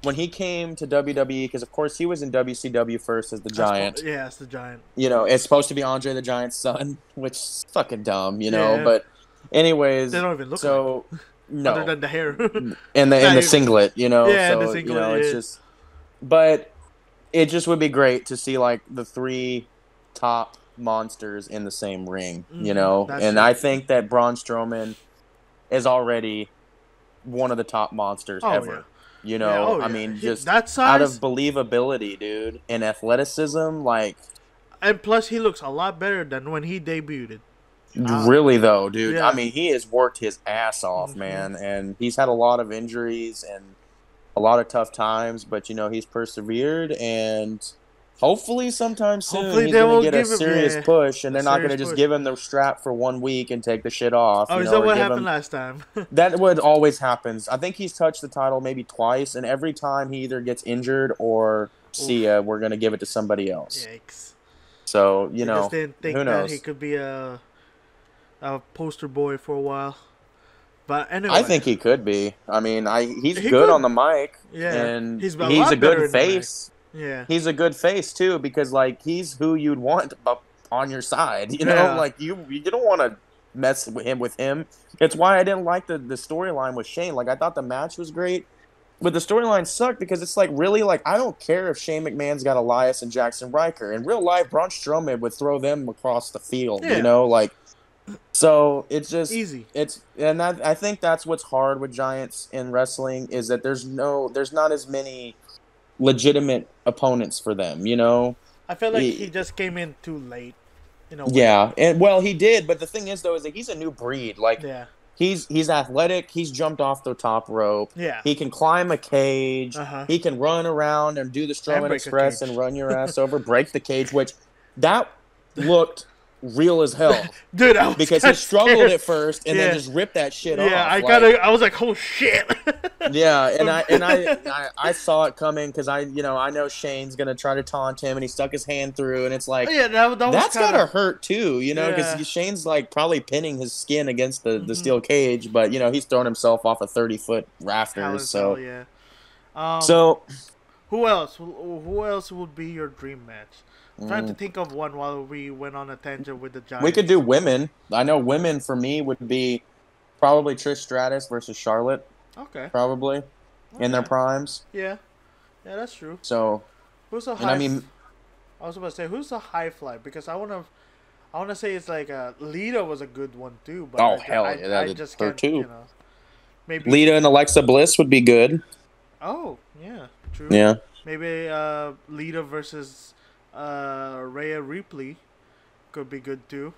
when he came to WWE because of course he was in WCW first as the Giant. Yeah, it's the giant. you know, it's supposed to be Andre the Giant's son, <laughs> which is fucking dumb, you know. Yeah. But anyways, They don't even look so <laughs> no, other than the hair. in <laughs> the in Not the singlet, you know. Yeah, so, the you singlet, know, it's yeah. just. But it just would be great to see like the three top monsters in the same ring, you Mhm, know. that's And true. I think that Braun Strowman is already one of the top monsters Oh, ever. yeah. You know, Yeah, oh, I yeah. mean, He- just that size, out of believability, dude, and athleticism, like and plus he looks a lot better than when he debuted. Ah. Really though, dude. Yeah. I mean, he has worked his ass off, Mhm. man, and he's had a lot of injuries and a lot of tough times, but you know, he's persevered and hopefully sometime soon Hopefully he's they going to get a give him- serious yeah, push and a they're not going to serious just push. give him the strap for one week and take the shit off. Oh, you is know, that or what give happened him- last time? <laughs> That would always happens. I think he's touched the title maybe twice, and every time he either gets injured or see ya, we're going to give it to somebody else. Yikes! So, you know, just didn't think who that knows? he could be a a poster boy for a while. But anyway, I think he could be. I mean, I he's He good could. on the mic, Yeah, and he's he's, a a, lot better good in the mic. face. Yeah, He's a good face too, because like he's who you'd want a on your side. <laughs> You know, Yeah. like you you don't want to mess with him with him. It's why I didn't like the the storyline with Shane. Like I thought the match was great. But the storyline sucked because it's like really like I don't care if Shane McMahon's got Elias and Jackson Ryker. In real life, Braun Strowman would throw them across the field. Yeah. You know, like so it's just Easy. it's and that, I think that's what's hard with giants in wrestling is that there's no there's not as many legitimate opponents for them. You know. I feel like He- he just came in too late. You know. Yeah, and well, he did, but the thing is, though, is that he's a new breed. Like Yeah. he's he's athletic. He's jumped off the top rope. Yeah. He can climb a cage. Uh-huh. He can run around and do the Strowman Express and run your <laughs> ass over, break the cage, which that looked real as hell <laughs> Dude, I was because he struggled scared. at first and Yeah. then just ripped that shit off. Yeah, I like- of. I was like, oh shit. <laughs> Yeah, and I and I <laughs> I, I saw it coming because I you know I know Shane's gonna try to taunt him and he stuck his hand through and it's like yeah, that, that That's kinda, gotta hurt too, you know, because Yeah. Shane's like probably pinning his skin against the, the Mhm. steel cage, but you know he's throwing himself off a thirty foot rafters. So, hell, yeah. Um, so who else? Who else would be your dream match? I'm trying to mm, think of one while we went on a tangent with the Giants. we could do women. I know women for me would be probably Trish Stratus versus Charlotte, Okay. probably in their primes. Yeah. Yeah, that's true. So Who's a high? and I mean, I was about to say who's a high fly because I wanna, I wanna say it's like a, Lita was a good one too. But Oh, I, hell I, yeah, that I just her can't, too. You know, maybe. Lita and Alexa Bliss would be good. Oh yeah, true. Yeah, Maybe uh, Lita versus uh, Rhea Ripley could be good too.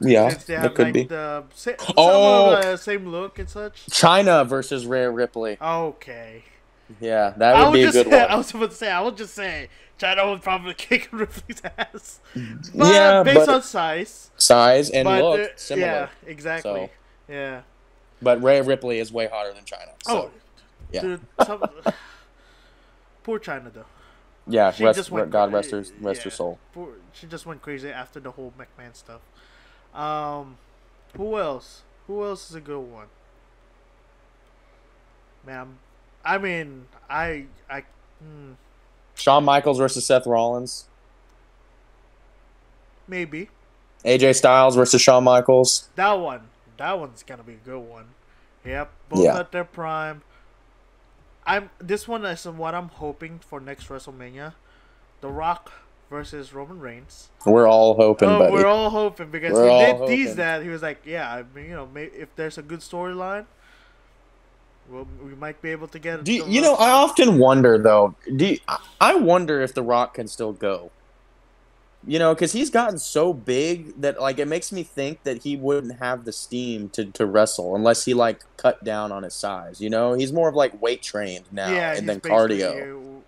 yeah, Since they that have could like be. the sa- some Oh! of the same look and such. Chyna versus Rhea Ripley. Okay. Yeah, that would would be a good say, one. I was about to say I would just say Chyna would probably <laughs> kick Ripley's ass. But Yeah, based but- on size. Size and but look uh, similar. Yeah, exactly. So- Yeah. But Rhea Ripley is way hotter than Chyna. So, oh, yeah. dude. Some, <sighs> poor Chyna though. Yeah, she rest, just went God rest her, rest her soul. She just went crazy after the whole McMahon stuff. Um, who else? Who else is a good one? Man, I mean, I, I, hmm, Shawn Michaels versus Seth Rollins. maybe AJ Styles versus Shawn Michaels. that one. That one's gonna be a good one. Yep, both Yeah. at their prime. I'm this one is what I'm hoping for next WrestleMania. The Rock versus Roman Reigns. We're all hoping, oh, buddy. we're all hoping because We're he all did tease that. He was like, "Yeah, I mean, you know, may, if there's a good storyline, well, we might be able to get." Do you, you know? I often wonder though. Do you, I- I wonder if The Rock can still go? You know, because he's gotten so big that like it makes me think that he wouldn't have the steam to, to wrestle unless he like cut down on his size. You know, he's more of like weight trained now yeah, and then cardio. uh,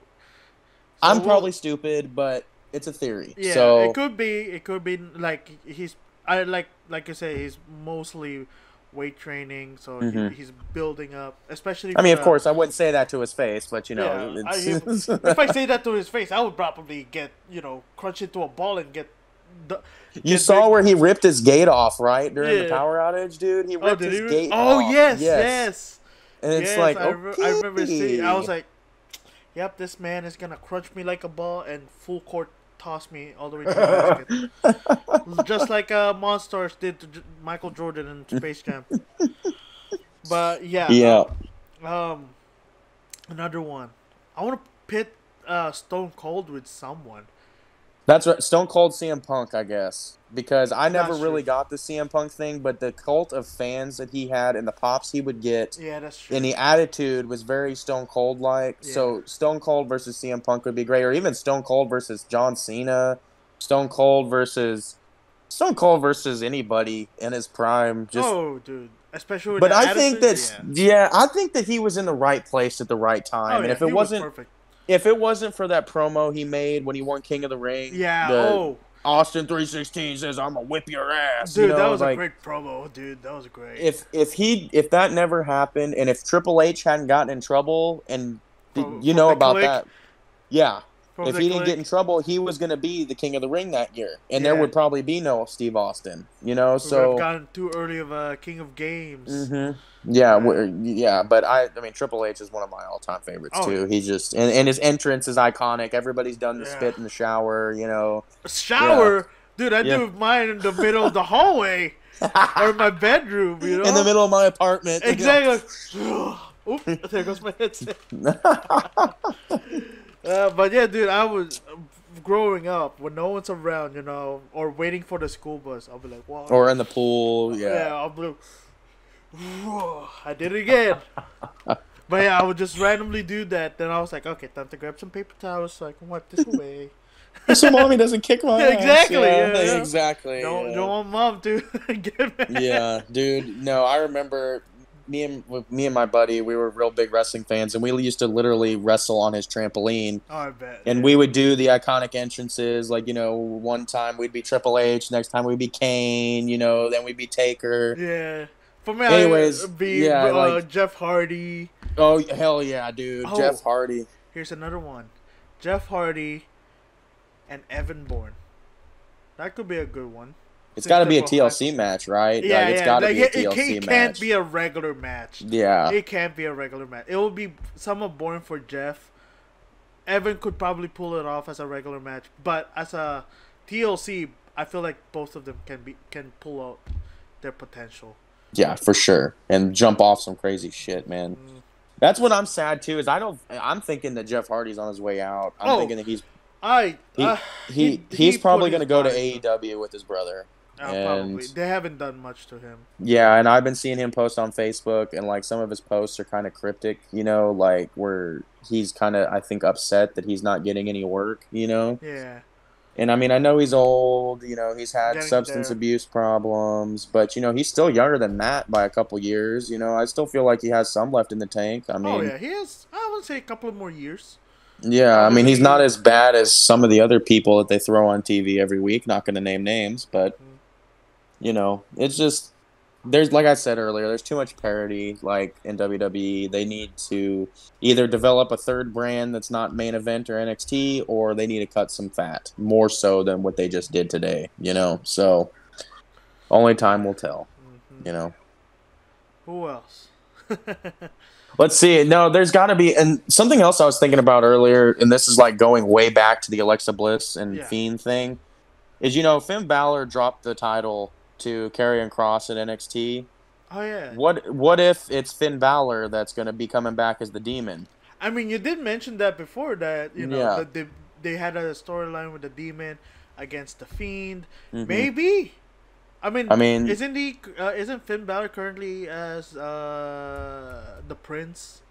I'm so probably stupid, but it's a theory. Yeah, so it could be. It could be like he's. I like like you say. He's mostly weight training, so Mhm. he, he's building up. Especially. I mean, of course, I wouldn't say that to his face, but you know, Yeah, I- <laughs> if I say that to his face, I would probably get you know crunch into a ball and get. The, you saw where he ripped his gate off, right during the power outage, dude. He Oh, ripped did his he? gate. Oh off. yes, yes. and it's yes, like I, re- I remember seeing. I was like, "Yep, this man is gonna crunch me like a ball and full court toss me all the way to the basket, <laughs> just like uh, Monstars did to J- Michael Jordan in Space Jam." But yeah, yeah, Um, another one. I want to pit uh Stone Cold with someone. That's right. Stone Cold CM Punk, I guess, because I never really got the CM Punk thing, but the cult of fans that he had and the pops he would get. Yeah, that's true. And the attitude was very Stone Cold like. So Stone Cold versus CM Punk would be great, or even Stone Cold versus John Cena, Stone Cold versus Stone Cold versus anybody in his prime. Just oh, dude, especially with but I think that yeah. I think that he was in the right place at the right oh, time. Oh, and if it he was wasn't perfect. If it wasn't for that promo he made when he won King of the Ring, Yeah. the oh, Austin three sixteen says I'm gonna whip your ass. dude, you know, that was like, a great promo, dude. That was great. If if he if that never happened and if Triple H hadn't gotten in trouble and you know about Kliq? that, yeah. If he didn't get in trouble, he was gonna be the King of the Ring that year, and there would probably be no Steve Austin. You know, so gotten too early of a King of Games. hmm Yeah, we're- yeah, but I, I mean, Triple H is one of my all-time favorites Oh, too. He's just, and, and his entrance is iconic. Everybody's done the Yeah. spit in the shower, you know. Shower, dude, I Yeah. do mine in the middle of the hallway or in my bedroom. You know, <laughs> in the middle of my apartment. Exactly. <gasps> Oop, there goes my headset. <laughs> Uh, but yeah, dude, I was uh, growing up when no one's around, you know, or waiting for the school bus. I'll be like, "Wow." or in the pool. yeah. Yeah. I'll be like, "Whoa," I did it again. <laughs> but yeah, I would just randomly do that. Then I was like, okay, time to grab some paper towels so I can wipe this away. <laughs> so mommy doesn't kick my <laughs> ass. Exactly, Yeah, yeah, yeah. exactly. don't yeah. don't want mom to get mad. yeah, dude. No, I remember me and me and my buddy. We were real big wrestling fans, and we used to literally wrestle on his trampoline. Oh, I bet. And we would do the iconic entrances, like you know, one time we'd be Triple H, next time we'd be Kane, you know, then we'd be Taker. Yeah. For me, Anyways, I'd be yeah, uh, like- Jeff Hardy. Oh hell yeah, dude, Oh. Jeff Hardy. Here's another one. Jeff Hardy and Evan Bourne. That could be a good one. It's got to be a TLC match, right? Yeah, like, it's yeah. got to like, be a it, TLC can't, it can't be a regular match. yeah, It can't be a regular match. It will be somewhat boring for Jeff. Evan could probably pull it off as a regular match, but as a TLC, I feel like both of them can be can pull out their potential. yeah, for sure, and jump off some crazy shit, man. Mm. That's what I'm sad too. Is I don't. I'm thinking that Jeff Hardy's on his way out. I'm Oh, thinking that he's I he, uh, he, he he's put probably going to go to AEW with his brother. Uh, probably they haven't done much to him. Yeah, and I've been seeing him post on Facebook, and like some of his posts are kind of cryptic, you know, like where he's kind of I think upset that he's not getting any work, you know. Yeah, And I mean, I know he's old, you know, he's had Getting substance there. abuse problems, but you know, he's still younger than Matt by a couple years. You know, I still feel like he has some left in the tank. I mean, oh yeah, he has. I would say a couple of more years. Yeah, I mean, he's not as bad as some of the other people that they throw on TV every week. Not going to name names, but Mhm. You know, it's just there's like I said earlier, there's too much parity. Like in WWE, they need to either develop a third brand that's not main event or NXT, or they need to cut some fat more so than what they just did today. You know, so only time will tell. Mhm. You know. Who else? <laughs> Let's see. No, there's got to be, and something else I was thinking about earlier, and this is like going way back to the Alexa Bliss and Yeah. Fiend thing, is you know Finn Balor dropped the title to Karrion Kross at NXT. oh yeah. What what if it's Finn Balor that's going to be coming back as the Demon? I mean, you did mention that before that you know Yeah. that they they had a storyline with the demon against the fiend. Mhm. Maybe. I mean, I mean- isn't he? Uh, isn't Finn Balor currently as uh, the prince?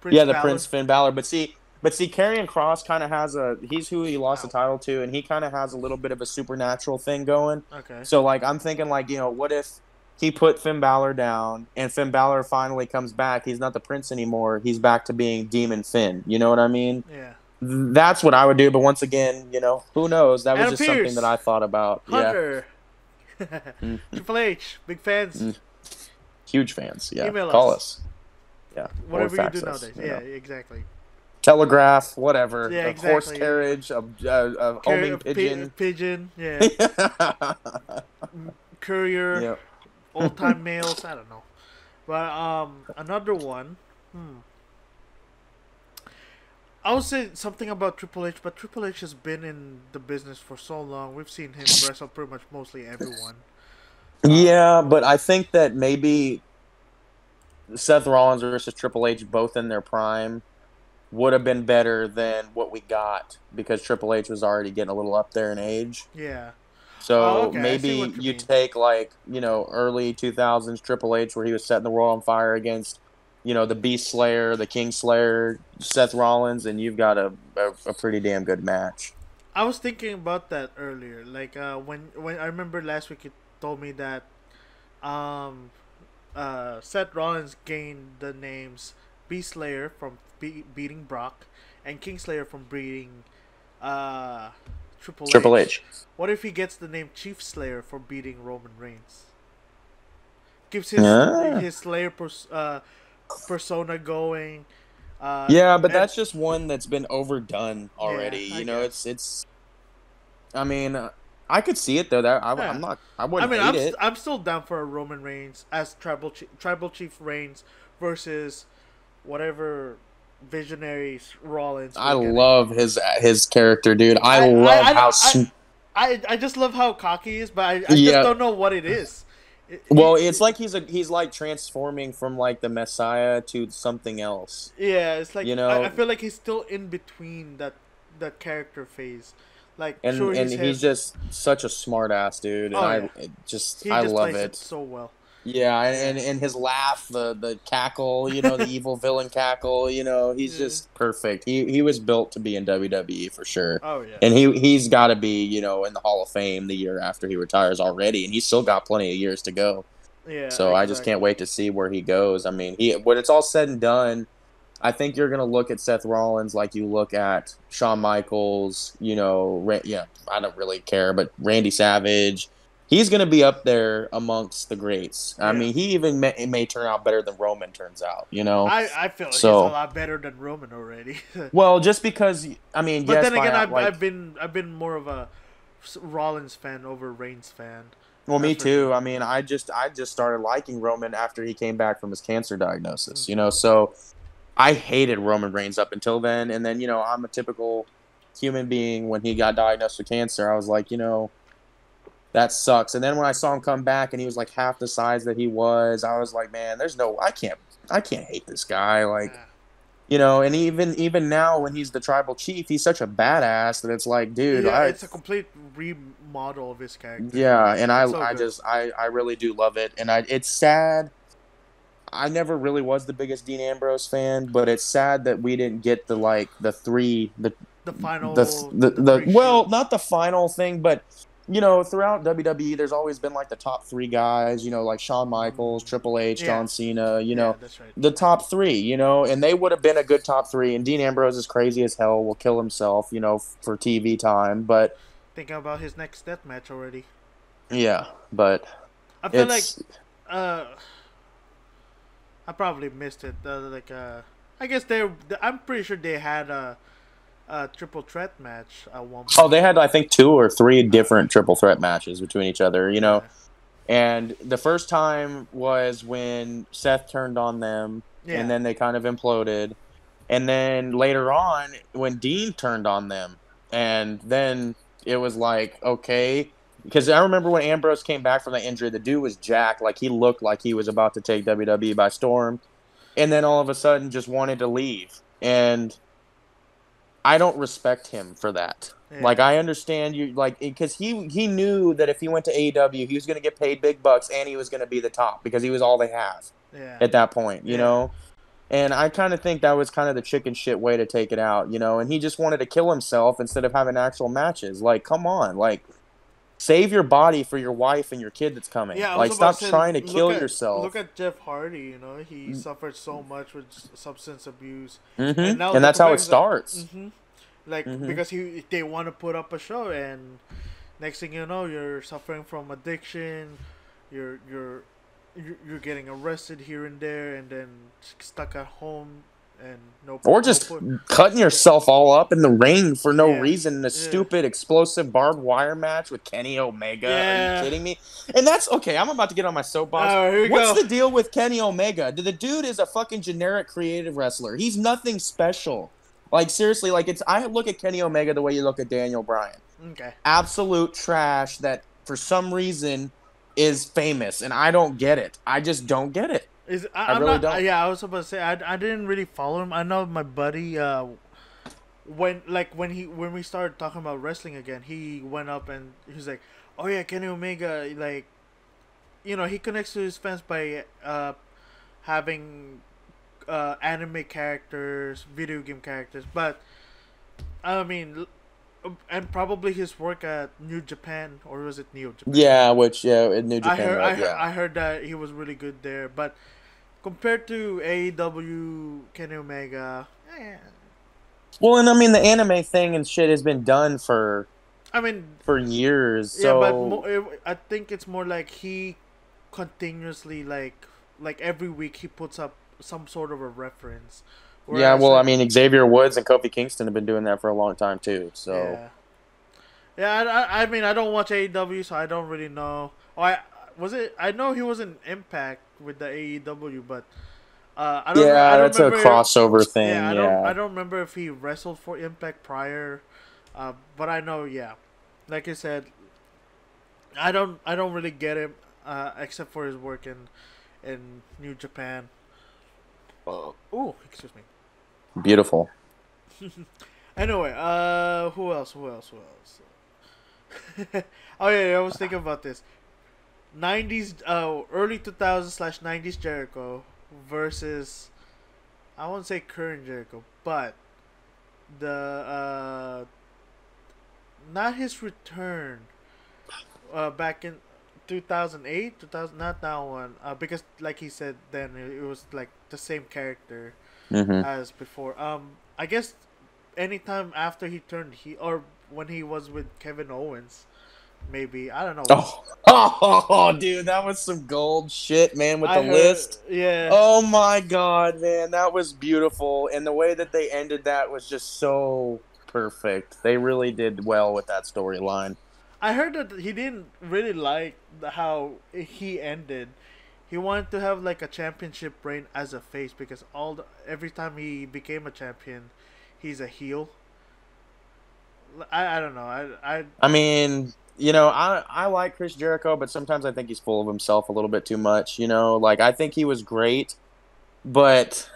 Prince yeah, the Balor? Prince Finn Balor. But see, but see, Karrion Kross kind of has a he's who he lost the title to, and he kind of has a little bit of a supernatural thing going. Okay. So like I'm thinking like, you know, what if he put Finn Balor down and Finn Balor finally comes back. He's not the prince anymore. He's back to being Demon Finn. You know what I mean? Yeah. That's what I would do, but once again, you know, who knows? That was Adam just something that I thought about. Yeah. Hunter. Mm. Triple H, big fans. Mm. Huge fans. Yeah. Email Call us. us. Yeah. Whatever you do us, nowadays. you Yeah, exactly. Telegraph, whatever. Yeah, a horse exactly. carriage, a, a, a homing pi- pigeon. pigeon. Yeah. <laughs> Courier. yeah. old time <laughs> mails. I don't know, but um, another one. Hmm. I would say something about Triple H, but Triple H has been in the business for so long. We've seen him wrestle pretty much mostly everyone. Yeah, but I think that maybe Seth Rollins versus Triple H, both in their prime, would have been better than what we got because Triple H was already getting a little up there in age. Yeah, So Oh, okay, maybe you take like you know early two thousands Triple H where he was setting the world on fire against you know the Beast Slayer, the King Slayer, Seth Rollins, and you've got a a, a pretty damn good match. I was thinking about that earlier. Like uh, when when I remember last week, you told me that um, uh, Seth Rollins gained the names Beast Slayer from be- beating Brock and Kingslayer from beating uh, Triple H. Triple H. What if he gets the name Chief Slayer for beating Roman Reigns? Gives his Ah. his Slayer pers- uh, persona going. Uh, Yeah, but that's just one that's been overdone already. Yeah, I you know, guess. it's it's. I mean, uh, I could see it though. That I, Yeah. I'm not. I I wouldn't mean, hate I'm, st- I'm still down for a Roman Reigns as tribal chi- tribal chief Reigns versus whatever visionaries Rollins. I getting. love his his character, dude. I, I- I- love I- how I- sm- I I I just love how cocky he is, but I, I Yeah. just don't know what it is. <laughs> It- Well, it's like he's a he's like transforming from like the Messiah to something else. yeah, it's like you know- I, I feel like he's still in between that that character phase. Like And sure, and he's, he's just such a smart ass dude, and Oh, I yeah. it just he I just love plays it. so well. Yeah, and, and his laugh, the the cackle, you know, the <laughs> evil villain cackle, you know, he's just perfect. He he was built to be in WWE for sure. Oh yeah, And he he's got to be, you know, in the Hall of Fame the year after he retires already, and he's still got plenty of years to go. yeah. So I just can't wait to see where he goes. I mean, he when it's all said and done, I think you're gonna look at Seth Rollins like you look at Shawn Michaels. You know, Ra- yeah, I don't really care, but Randy Savage, he's gonna be up there amongst the greats. I Yeah. mean, he even may, may turn out better than Roman turns out. You know, I I feel So- he's a lot better than Roman already. <laughs> well, just because I mean, but yes, then again, I've, like- I've been I've been more of a Rollins fan over Reigns fan. Well, me too. sure. I mean, I just I just started liking Roman after he came back from his cancer Mm. diagnosis. You know, so I hated Roman Reigns up until then, and then you know I'm a typical human being. When he got diagnosed with cancer, I was like, you know, that sucks. And then when I saw him come back and he was like half the size that he was, I was like, man, there's no, I can't, I can't hate this guy. Like, you know, and even even now when he's the tribal chief, he's such a badass that it's like, dude, yeah, I, it's a complete remodel of his character. yeah, and I, So I just, I, I really do love it, and I, it's sad. I never really was the biggest Dean Ambrose fan, but it's sad that we didn't get the like the three, the the final, the the, the, three well, not the final thing, but you know, throughout WWE, there's always been like the top three guys, you know, like Shawn Michaels, Triple H, Yeah. John Cena, you know, that's right. the top three, you know, and they would have been a good top three. And Dean Ambrose is crazy as hell, will kill himself, you know, f- for TV time, but Thinking about his next death match already. yeah, but I feel like uh, I probably missed it. Uh, like uh, I guess they. I'm pretty sure they had a, a triple threat match at one point. oh, they had I think two or three different triple threat matches between each other, you know. And the first time was when Seth turned on them, Yeah. and then they kind of imploded. And then later on, when Dean turned on them, and then it was like, okay. Because I remember when Ambrose came back from the injury, the dude was jacked. Like, he looked like he was about to take WWE by storm. And then all of a sudden just wanted to leave. And I don't respect him for that. Yeah. Like I understand you like because he he knew that if he went to AEW he was going to get paid big bucks and he was going to be the top because he was all they have yeah. at that point, you Yeah. know. And I kind of think that was kind of the chicken shit way to take it out, you know. And he just wanted to kill himself instead of having actual matches. Like, come on, like save your body for your wife and your kid that's coming. Yeah, like stop say, trying to kill at- yourself. Look at Jeff Hardy. You know, he suffered so much with substance abuse. Mhm. and now And, that's how it starts. hmm Like Mhm. because he they want to put up a show, and next thing you know, you're suffering from addiction. You're you're, you're getting arrested here and there, and then stuck at home, and no. Or just cutting yourself all up in the ring for no Yeah. reason in a Yeah. stupid explosive barbed wire match with Kenny Omega. Are Yeah. you kidding me? And that's okay. I'm about to get on my soapbox. Here What's go. the deal with Kenny Omega? The dude is a fucking generic creative wrestler. He's nothing special. Like seriously, like it's I look at Kenny Omega the way you look at Daniel Bryan. okay. Absolute trash that for some reason is famous and I don't get it. I just don't get it. Is I, I I'm really not, don't. Yeah, I was about to say I, I didn't really follow him. I know my buddy uh when like when he when we started talking about wrestling again, he went up and he was like, "Oh yeah, Kenny Omega like you know, he connects to his fans by uh having uh anime characters, video game characters, but I mean and probably his work at New Japan or was it New Japan? Yeah, which yeah, in New I Japan, heard, right? I heard, yeah. I heard that he was really good there, but compared to AEW, Kenny Omega, eh, Well, and I mean the anime thing and shit has been done for I mean, for years. yeah, So but mo- I think it's more like he continuously like like every week he puts up some sort of a reference. yeah, well, I mean Xavier Woods and Kofi Kingston have been doing that for a long time too. So yeah, yeah. I, I, I mean, I don't watch AEW, so I don't really know. Oh, I was it. I know he was in Impact with the AEW, but. Uh, I don't, yeah, I don't that's a remember- crossover thing. Yeah, I Yeah, don't I don't remember if he wrestled for Impact prior, uh, but I know yeah, like I said, I don't I don't really get him uh, except for his work in in New Japan. Oh, excuse me. Beautiful. <laughs> Anyway, uh, who else? Who else? Who else? <laughs> oh yeah, I was thinking about this. '90s, uh, early 2000s slash '90s Jericho versus, I won't say current Jericho, but the uh, not his return. Uh, back in 2008, 2000, not that one. Uh, because like he said, then it, it was like the same character hmm as before. Um, I guess anytime after he turned he or when he was with Kevin Owens, maybe I don't know. Oh. oh, <laughs> dude, that was some gold shit, man, with the heard- list. Yeah. Oh my god, man, that was beautiful, and the way that they ended that was just so perfect. They really did well with that storyline. I heard that he didn't really like how he ended. He wanted to have like a championship reign as a face because all the, every time he became a champion, he's a heel. I, I don't know. I I I mean, you know, I I like Chris Jericho, but sometimes I think he's full of himself a little bit too much. You know, like I think he was great, but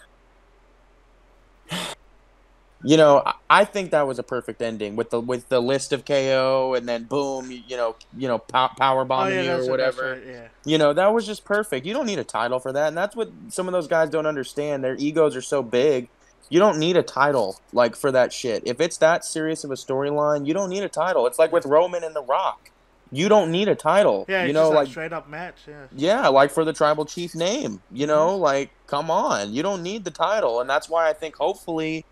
you know, I- think that was a perfect ending with the with the list of KO and then boom, you, you know, you know, pow, power oh yeah, you or whatever. right, yeah. You know, that was just perfect. You don't need a title for that, and that's what some of those guys don't understand. Their egos are so big. You don't need a title like for that shit. If it's that serious of a storyline, you don't need a title. It's like with Roman and The Rock. You don't need a title. Yeah, it's you know, just like straight up match. Yeah. yeah, like for the tribal chief name. You Mm-hmm. know, like come on, you don't need the title, and that's why I think hopefully,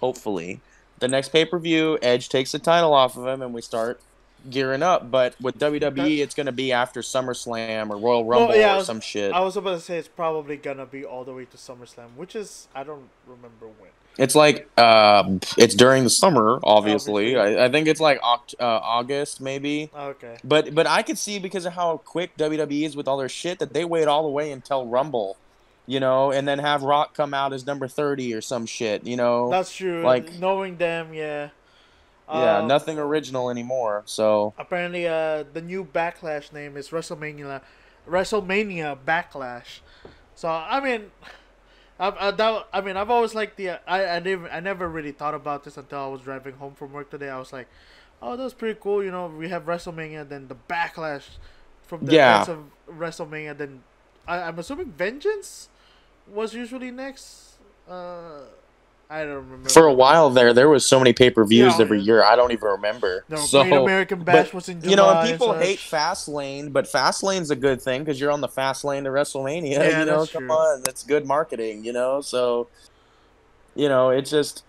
hopefully, the next pay per view, Edge takes the title off of him, and we start gearing up. But with WWE, That- it's going to be after SummerSlam or Royal Rumble Well, yeah, or was- some shit. I was about to say it's probably gonna be all the way to SummerSlam, which is I don't remember when. It's like um, it's during the summer, obviously. Obviously. I, I think it's like Oct- uh, August, maybe. Okay. But but I could see because of how quick WWE is with all their shit that they wait all the way until Rumble, you know, and then have Rock come out as number thirty or some shit, you know. That's true. like- knowing them, yeah. Yeah, Um, nothing original anymore. So Apparently, uh, the new Backlash name is WrestleMania, WrestleMania Backlash. So I mean, I, I, that, I mean, I've always liked the. I, I never, I never really thought about this until I was driving home from work today. I was like, oh, that's pretty cool. You know, we have WrestleMania, then the Backlash from the Yeah. of WrestleMania. Then I, I'm assuming Vengeance was usually next. Uh, I don't remember. for a while there, there was so many pay per views Yeah, every year. I don't even remember. No, so Great American Bash but, was in July. you know, and people hate such. fast lane, but fast lane's a good thing because you're on the fast lane to WrestleMania. Yeah, you know, come true. on, that's good marketing. You know, so you know, it's just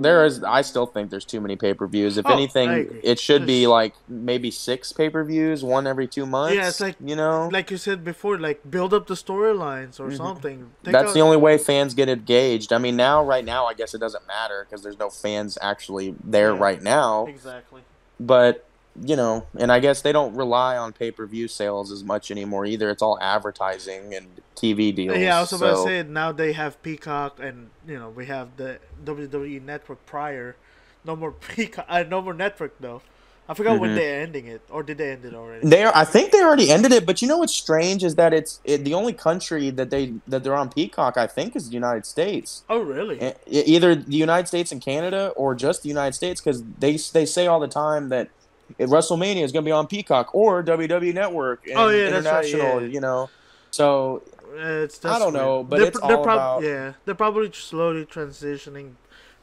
there is. I still think there's too many pay per views. If Oh, anything, it should be like maybe six pay per views, one every two months. Yeah, it's like- you know, like you said before, like build up the storylines or Mhm. something. Take that's out- the only way fans get engaged. I mean, now, right now, I guess it doesn't matter because there's no fans actually there Yeah. right now. exactly. but you know and i guess they don't rely on pay-per-view sales as much anymore either it's all advertising and tv deals Yeah, I was about so- to say now they have Peacock, and you know we have the WWE Network prior. No more <laughs> Peacock. Uh, no more Network though. I forgot when Mhm. they're ending it, or did they end it already? they are, i think they already ended it but you know what's strange is that it's it, the only country that they that they're on peacock i think is the united states oh really? E- either the united states and canada or just the united states because they they say all the time that WrestleMania is going to be on Peacock or WWE Network and Oh, yeah, that's right, international, yeah. you know. So it's I don't know, but they're, it's they're all prob- about- yeah, they're probably slowly transitioning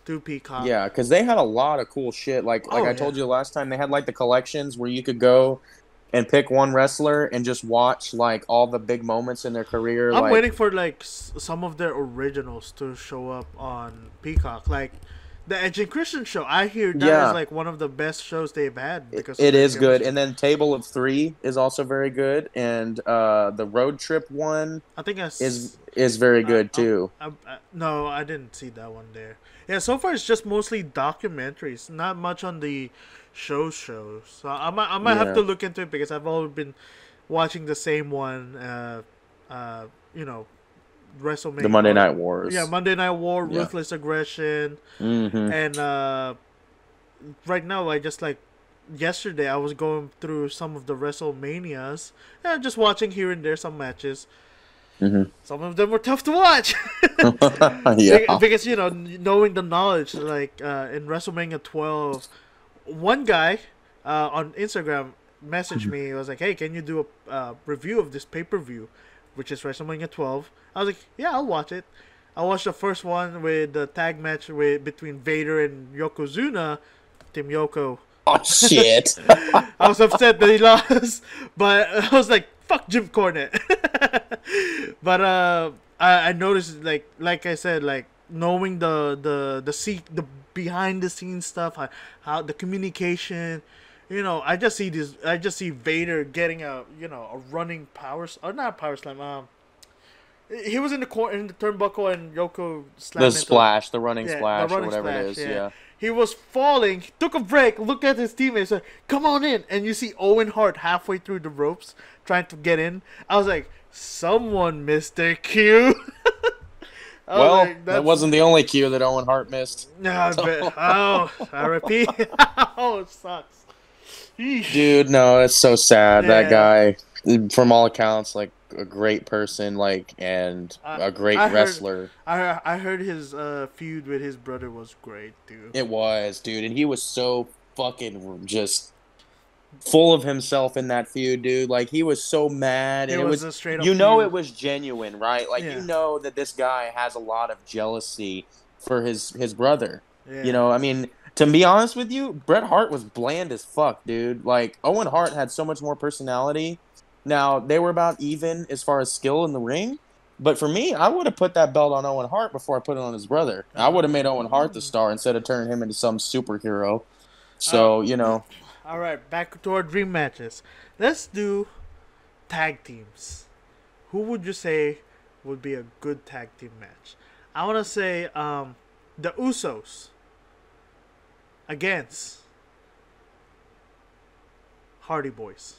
to Peacock. Yeah, because they had a lot of cool shit. Like like Oh, I told you last time, they had like the collections where you could go and pick one wrestler and just watch like all the big moments in their career. I'm like, waiting for like s- some of their originals to show up on Peacock, like the Edge and Christian show. I hear that is Yeah. like one of the best shows they've had because It is good, and then Table of Three is also very good, and uh, the road trip one I think I s- is is very good uh, too. I, I, no, I didn't see that one there. Yeah, so far it's just mostly documentaries, not much on the show shows. So I might I might have to look into it because I've always been watching the same one. Uh, uh, you know, WrestleMania. The Monday Night Wars. Yeah, Monday Night War, Yeah. Ruthless Aggression, hmm and uh, right now I just like yesterday I was going through some of the WrestleManias and just watching here and there some matches. Mhm. Some of them were tough to watch. <laughs> <laughs> yeah. Because you know knowing the knowledge like uh, in WrestleMania 12 one guy uh, on Instagram messaged me he was like hey can you do a uh, review of this pay-per-view which is WrestleMania 12 I was like yeah I'll watch it I watched the first one with the tag match with between Vader and Yokozuna Team Yoko Oh shit. <laughs> I was upset that he lost, <laughs> but I was like, "Fuck Jim Cornette." <laughs> but uh, I, I noticed, like, like I said, like knowing the the the seat, the behind the scenes stuff, how, how the communication. You know, I just see this. I just see Vader getting a you know a running power or not power slam. Um, he was in the corner in the turnbuckle and Yoko slammed the splash, the running Yeah, the splash, or whatever it splash, is. Yeah. He was falling, he took a break, looked at his teammates, said, "Come on in!" And you see Owen Hart halfway through the ropes trying to get in. I was like, "Someone missed their cue." <laughs> I Well, like, that wasn't the only cue that Owen Hart missed. Nah, I <laughs> bet- oh, RIP. <laughs> oh, it sucks. Dude, no, it's so sad. Yeah. That guy, from all accounts, like a great person, like and I- a great I heard- wrestler. I I heard his uh, feud with his brother was great, dude. It was, dude, and he was so fucking just full of himself in that feud, dude. Like he was so mad, It and it was was, a straight up you know, feud. it was genuine, right? Like Yeah. you know that this guy has a lot of jealousy for his his brother. Yeah. You know, I mean, to be honest with you, Bret Hart was bland as fuck, dude. Like Owen Hart had so much more personality. Now they were about even as far as skill in the ring, but for me, I would have put that belt on Owen Hart before I put it on his brother. I would have made Owen Hart the star instead of turning him into some superhero. So you know, All right, back to our dream matches. Let's do tag teams. Who would you say would be a good tag team match? I want to say um, the Usos against Hardy Boys.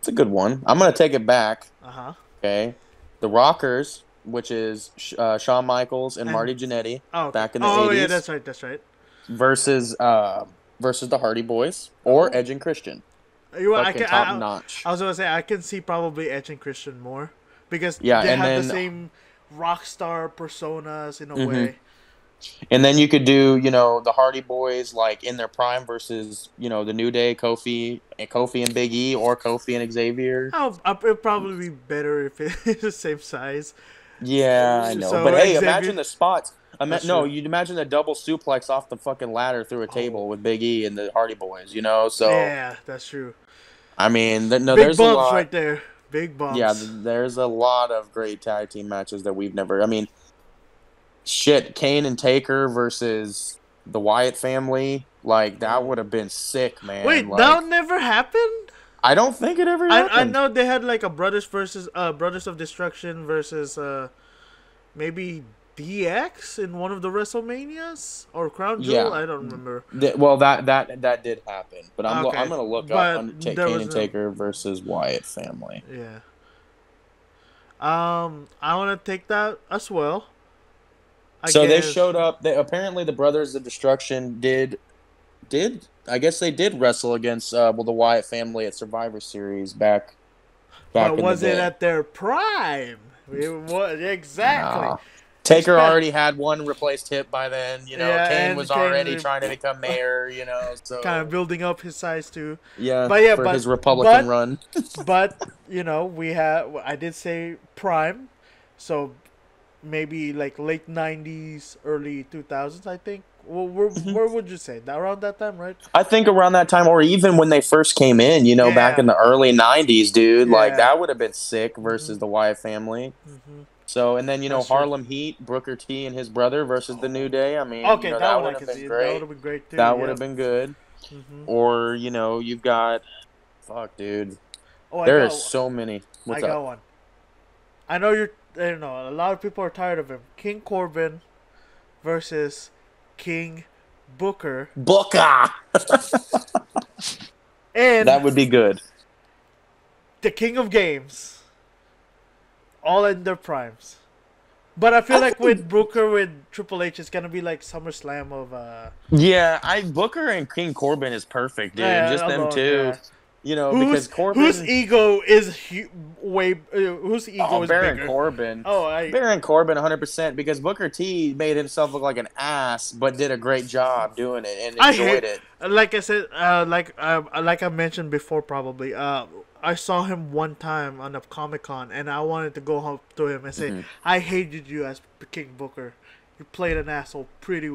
it's a good one. I'm gonna take it back. Uh huh. Okay, the Rockers, which is uh, Shawn Michaels and And- Marty Jannetty, Oh, okay. Back in the oh yeah, that's right. That's right. versus uh, versus the Hardy Boys or Edge and Christian. You, I, Fucking can, top I, I, notch. I was gonna say I can see probably Edge and Christian more because Yeah, they and have the then- same rock star personas in a Mhm. way. And then you could do, you know, the Hardy Boys like in their prime versus, you know, the New Day, Kofi, and Kofi and Big E, or Kofi and Xavier. Oh, uh, it'd probably be better if it's <laughs> the same size. Yeah, I know. So but hey, Xavier- imagine the spots. Ima- That's no, true. you'd imagine a double suplex off the fucking ladder through a oh. table with Big E and the Hardy Boys. You know, so yeah, that's true. I mean, th- no, Big there's a lot. right there. Big bumps. Yeah, th- there's a lot of great tag team matches that we've never. I mean, shit, Kane and Taker versus the Wyatt family. Like that would have been sick, man. Wait, like, that never happened. I don't think it ever I, happened. I know they had like a brothers versus uh brothers of destruction versus uh maybe DX in one of the WrestleManias or Crown Jewel. Yeah. I don't remember. Th- well, that that that did happen, but I'm lo- I'm gonna look but up Undertaker, Kane and no- Taker versus Wyatt family. Yeah. Um, I want to take that as well. I so they showed up. They, apparently, the Brothers of Destruction did did I guess they did wrestle against uh, well the Wyatt family at Survivor Series back back But was it at their prime? It was exactly. Nah. Taker already had one replaced hip by then. You know, Yeah, Kane was Kane already re- trying to become <laughs> mayor. You know, so Kind of building up his size too. yeah, but yeah, for but- his Republican but- run. <laughs> but you know, we have. I did say prime, so maybe like late '90s, early 2000s. I think. Well, where, Mm-hmm. where would you say? Around that time, right? I think around that time, or even when they first came in, you know, back in the early '90s, dude, like that would have been sick versus the Wyatt family. hmm So, and then you know That's true. Harlem Heat, Booker T and his brother versus the New Day. I mean, Okay, you know, that, that, would have see. been That would great. have been great too. That would have been good. hmm Or you know, you've got, fuck, dude, Oh, there are so many. What's I got up? one. I know you're. I don't know. A lot of people are tired of him. King Corbin versus King Booker, Booker. <laughs> and That would be good. the King of Games, all in their primes. But I feel I like think- with Booker with Triple H, it's gonna be like SummerSlam of uh. Yeah, I Booker and King Corbin is perfect, dude. Yeah, Just them two. yeah. You know, Whose, because Corbin, whose ego is hu- way? Uh, whose ego oh, is Baron bigger? Corbin. Oh, I. Baron Corbin 100% because Booker T made himself look like an ass, but did a great job doing it and I enjoyed hate- it. like I said, uh, like uh, like I mentioned before, probably. Uh, I saw him one time on a Comic Con, and I wanted to go up to him and say, Mm-hmm. "I hated you as King Booker. You played an asshole pretty."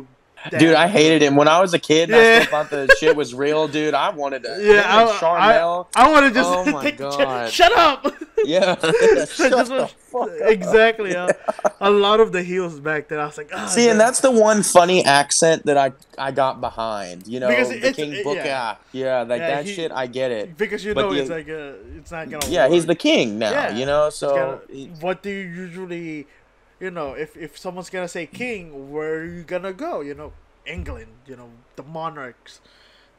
Damn Dude, I hated him when I was a kid. And Yeah. I still thought the shit was real, dude. I wanted to. Yeah, I, Charmel. I, I want to just Oh <laughs> my God. Shut up. <laughs> yeah, <laughs> Shut just the want- fuck up. exactly. uh, a lot of the heels back then, I was like, ah, See, and that's the one funny accent that I I got behind. You know, Because the King it- Booker. yeah. Yeah, like Yeah, that he- shit. I get it. because you but know the- it's like uh it's not gonna. Yeah, he's the king now. Yeah. You know, so gotta- he- what do you usually, you know, if if someone's gonna say king, where are you gonna go? You know, England. You know, the monarchs,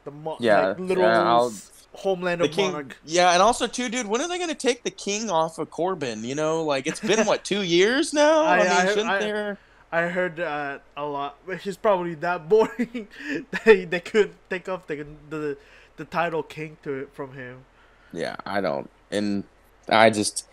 the mo- Yeah, like little yeah, homeland the of king. monarch. Yeah, and also too, dude. When are they gonna take the king off of Corbin? You know, like it's been what two years now. I- I, mean, I- shouldn't I- there? I heard uh, a lot. but He's probably that boring. <laughs> they they could take off the the the title king to it from him. Yeah, I don't. And I just,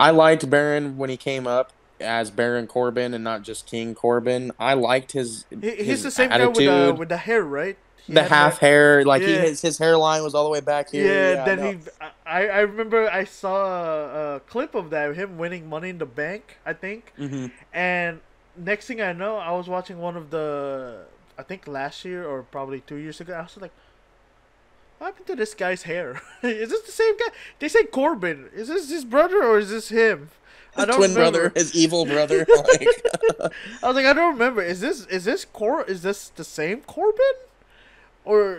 I liked Baron when he came up as Baron Corbin and not just King Corbin. I liked his. He, he's his the same attitude. guy with the with the hair, right? He the half hair, like he his, his hairline was all the way back Yeah, here. I then know. he. I I remember I saw a, a clip of that him winning Money in the Bank. I think. Mhm. And next thing I know, I was watching one of the, I think last year or probably two years ago. I was like, what happened to this guy's hair? <laughs> is this the same guy? They say Corbin. Is this his brother or is this him? I don't twin remember. brother, his evil brother. <laughs> Like, <laughs> I was like, I don't remember. Is this is this Cor? Is this the same Corbin, or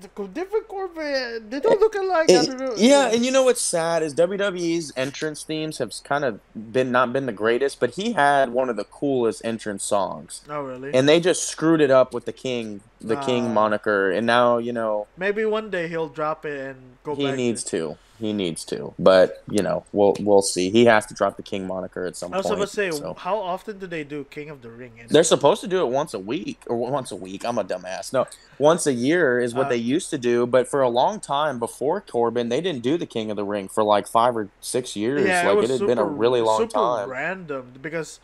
the different Corbin? They don't look alike. It- yeah, and you know what's sad is WWE's entrance themes have kind of been not been the greatest, but he had one of the coolest entrance songs, Oh really? and they just screwed it up with the King, the King Ah. moniker, and now you know Maybe one day he'll drop it and go back. he needs to. to. He needs to, but you know we'll we'll see. He has to drop the King moniker at some I was point. about to say, so. how often do they do King of the Ring? They're supposed to do it once a week or once a week. I'm a dumbass. No, once a year is what Uh, they used to do. But for a long time before Corbin, they didn't do the King of the Ring for like five or six years. yeah, like it, it, had super, been a really long super time. random because,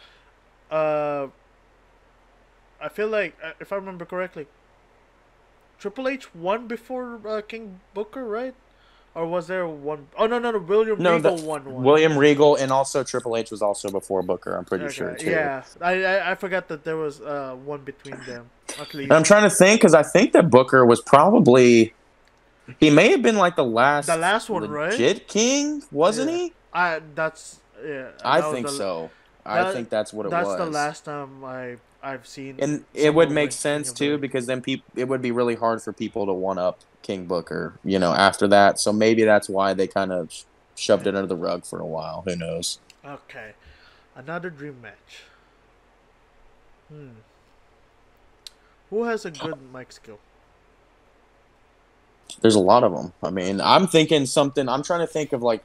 uh, I feel like uh, if I remember correctly, Triple H won before uh, King Booker, right? Or was there one oh no no no William No, Regal the- won one. William Regal and also Triple H was also before Booker. I'm pretty Okay, sure too. Yeah, I, I I forgot that there was uh one between them I'm trying to think because I think that Booker was probably he may have been like the last The last one, right? legit king, wasn't Yeah. he? I that's yeah. I that think the- so. I think that's what it That's was. That's the last time I I've seen. and it would make sense too because then people it would be really hard for people to one up King Booker, you know, after that. So maybe that's why they kind of shoved it under the rug for a while. Who knows? Okay, another dream match. Hmm. Who has a good mic skill? There's a lot of them. I mean, I'm thinking something. I'm trying to think of like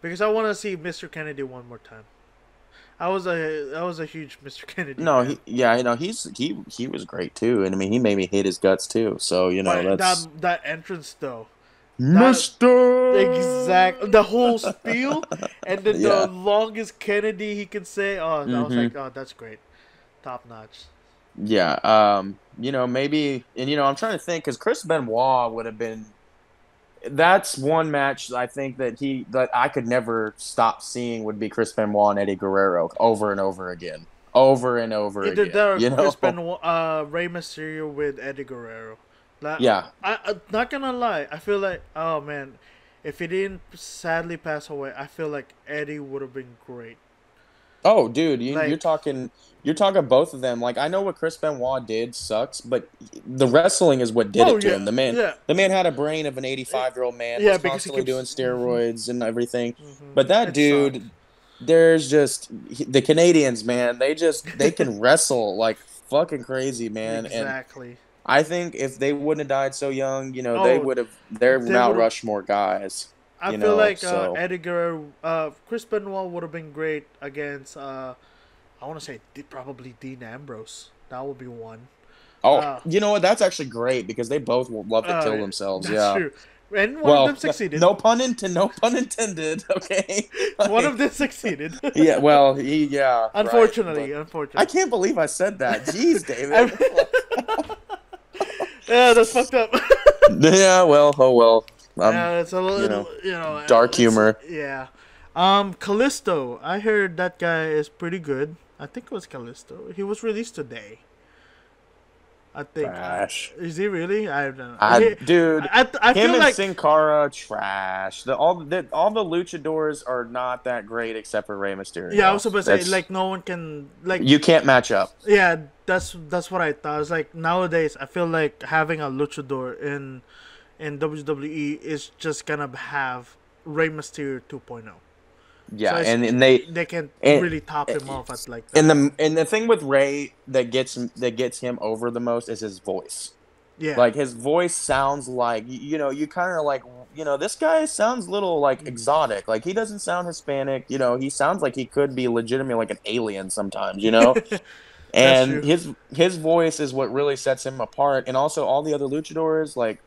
Because I want to see Mr. Kennedy one more time. I was a I was a huge <laughs> Mr. Kennedy. no, he, yeah, you know, he's he he was great too, and I mean, he made me hate his guts too. So you know, But that's that that entrance though. Mister. Exact the whole spiel and then Yeah. the longest Kennedy he can say. Oh, I was like, oh, that's great, top notch. Yeah, um, you know, maybe, and you know, I'm trying to think because Chris Benoit would have been. That's one match I think that he that I could never stop seeing would be Chris Benoit and Eddie Guerrero over and over again, over and over Either again. or you know? Chris Benoit, uh, Rey Mysterio with Eddie Guerrero. Like, Yeah, I, I'm not gonna lie. I feel like, oh man, if he didn't sadly pass away, I feel like Eddie would have been great. Oh, dude, you, Like- you're talking. You're talking both of them. Like I know what Chris Benoit did sucks, but the wrestling is what did Oh, it to yeah, him. The man, yeah. the man had a brain of an 85 year old man. Yeah, was constantly doing keeps- steroids and everything. Mhm. But that It dude, sucked. there's just the Canadians, man. They just they can <laughs> wrestle like fucking crazy, man. And exactly. I think if they wouldn't have died so young, you know, they Oh, would have. They're they Mount Rushmore guys. I feel know, like so- uh, Guerrero, uh, Chris Benoit would have been great against. Uh, I want to say probably Dean Ambrose. That would be one. Oh, uh, you know what? That's actually great because they both love to Uh, kill themselves. That's yeah. true. And one well, of them succeeded. no pun intended. No pun intended. <laughs> Okay. one of them succeeded. <laughs> yeah. Well, he. Yeah. right, unfortunately, I can't believe I said that. Jeez, David. <laughs> yeah, that's fucked up. yeah. Well. Oh well. Um, yeah, it's a little, you know, you know, dark humor. Yeah. Um, Kalisto. I heard that guy is pretty good. I think it was Kalisto. He was released today. I think. Trash. Is he really? I don't know. I, He- dude. I, I him feel and like Sin Cara trash. The all the all the luchadors are not that great except for Rey Mysterio. yeah, I was about to say like no one can like you can't match up. yeah. That's that's what I thought. It's like nowadays I feel like having a luchador in in WWE is just gonna have Rey Mysterio 2.0. Yeah, So and, and they They can and- really top him eh, off at like that. and the and the thing with Rey that gets that gets him over the most is his voice. yeah. Like his voice sounds like you know you kind of like you know this guy sounds a little like mm. exotic. Like he doesn't sound Hispanic. You know he sounds like he could be legitimately like an alien sometimes. You know. <laughs> and his his voice is what really sets him apart and also all the other luchadors like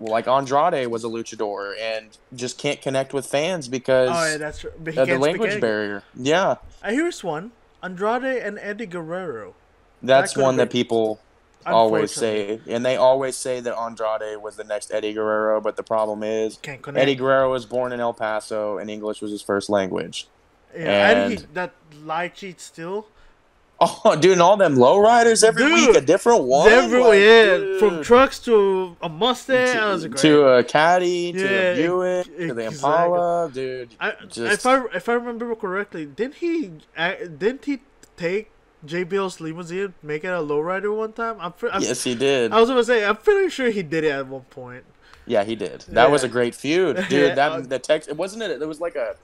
like Andrade was a luchador and just can't connect with fans because Oh yeah, that's he of the language English. barrier. Yeah, I here's one: Andrade and Eddie Guerrero. that's could've one that people always say, and they always say that Andrade was the next Eddie Guerrero. But the problem is. Eddie Guerrero was born in El Paso, and English was his first language. yeah, and, he, and- that lie cheat still. <laughs> Oh, doing all them lowriders every Dude, week, a different one. Every, Like, yeah, from trucks to a Mustang. to, great. to a caddy, to a Buick, to the. Impala, dude. I, just- if I if I remember correctly, didn't he uh, didn't he take JBL's limousine, make it a lowrider one time? I'm, I'm yes, he did. I was gonna say I'm pretty sure he did it at one point. Yeah, he did. That was a great feud, <laughs> dude. uh, That the text it wasn't it. It was like a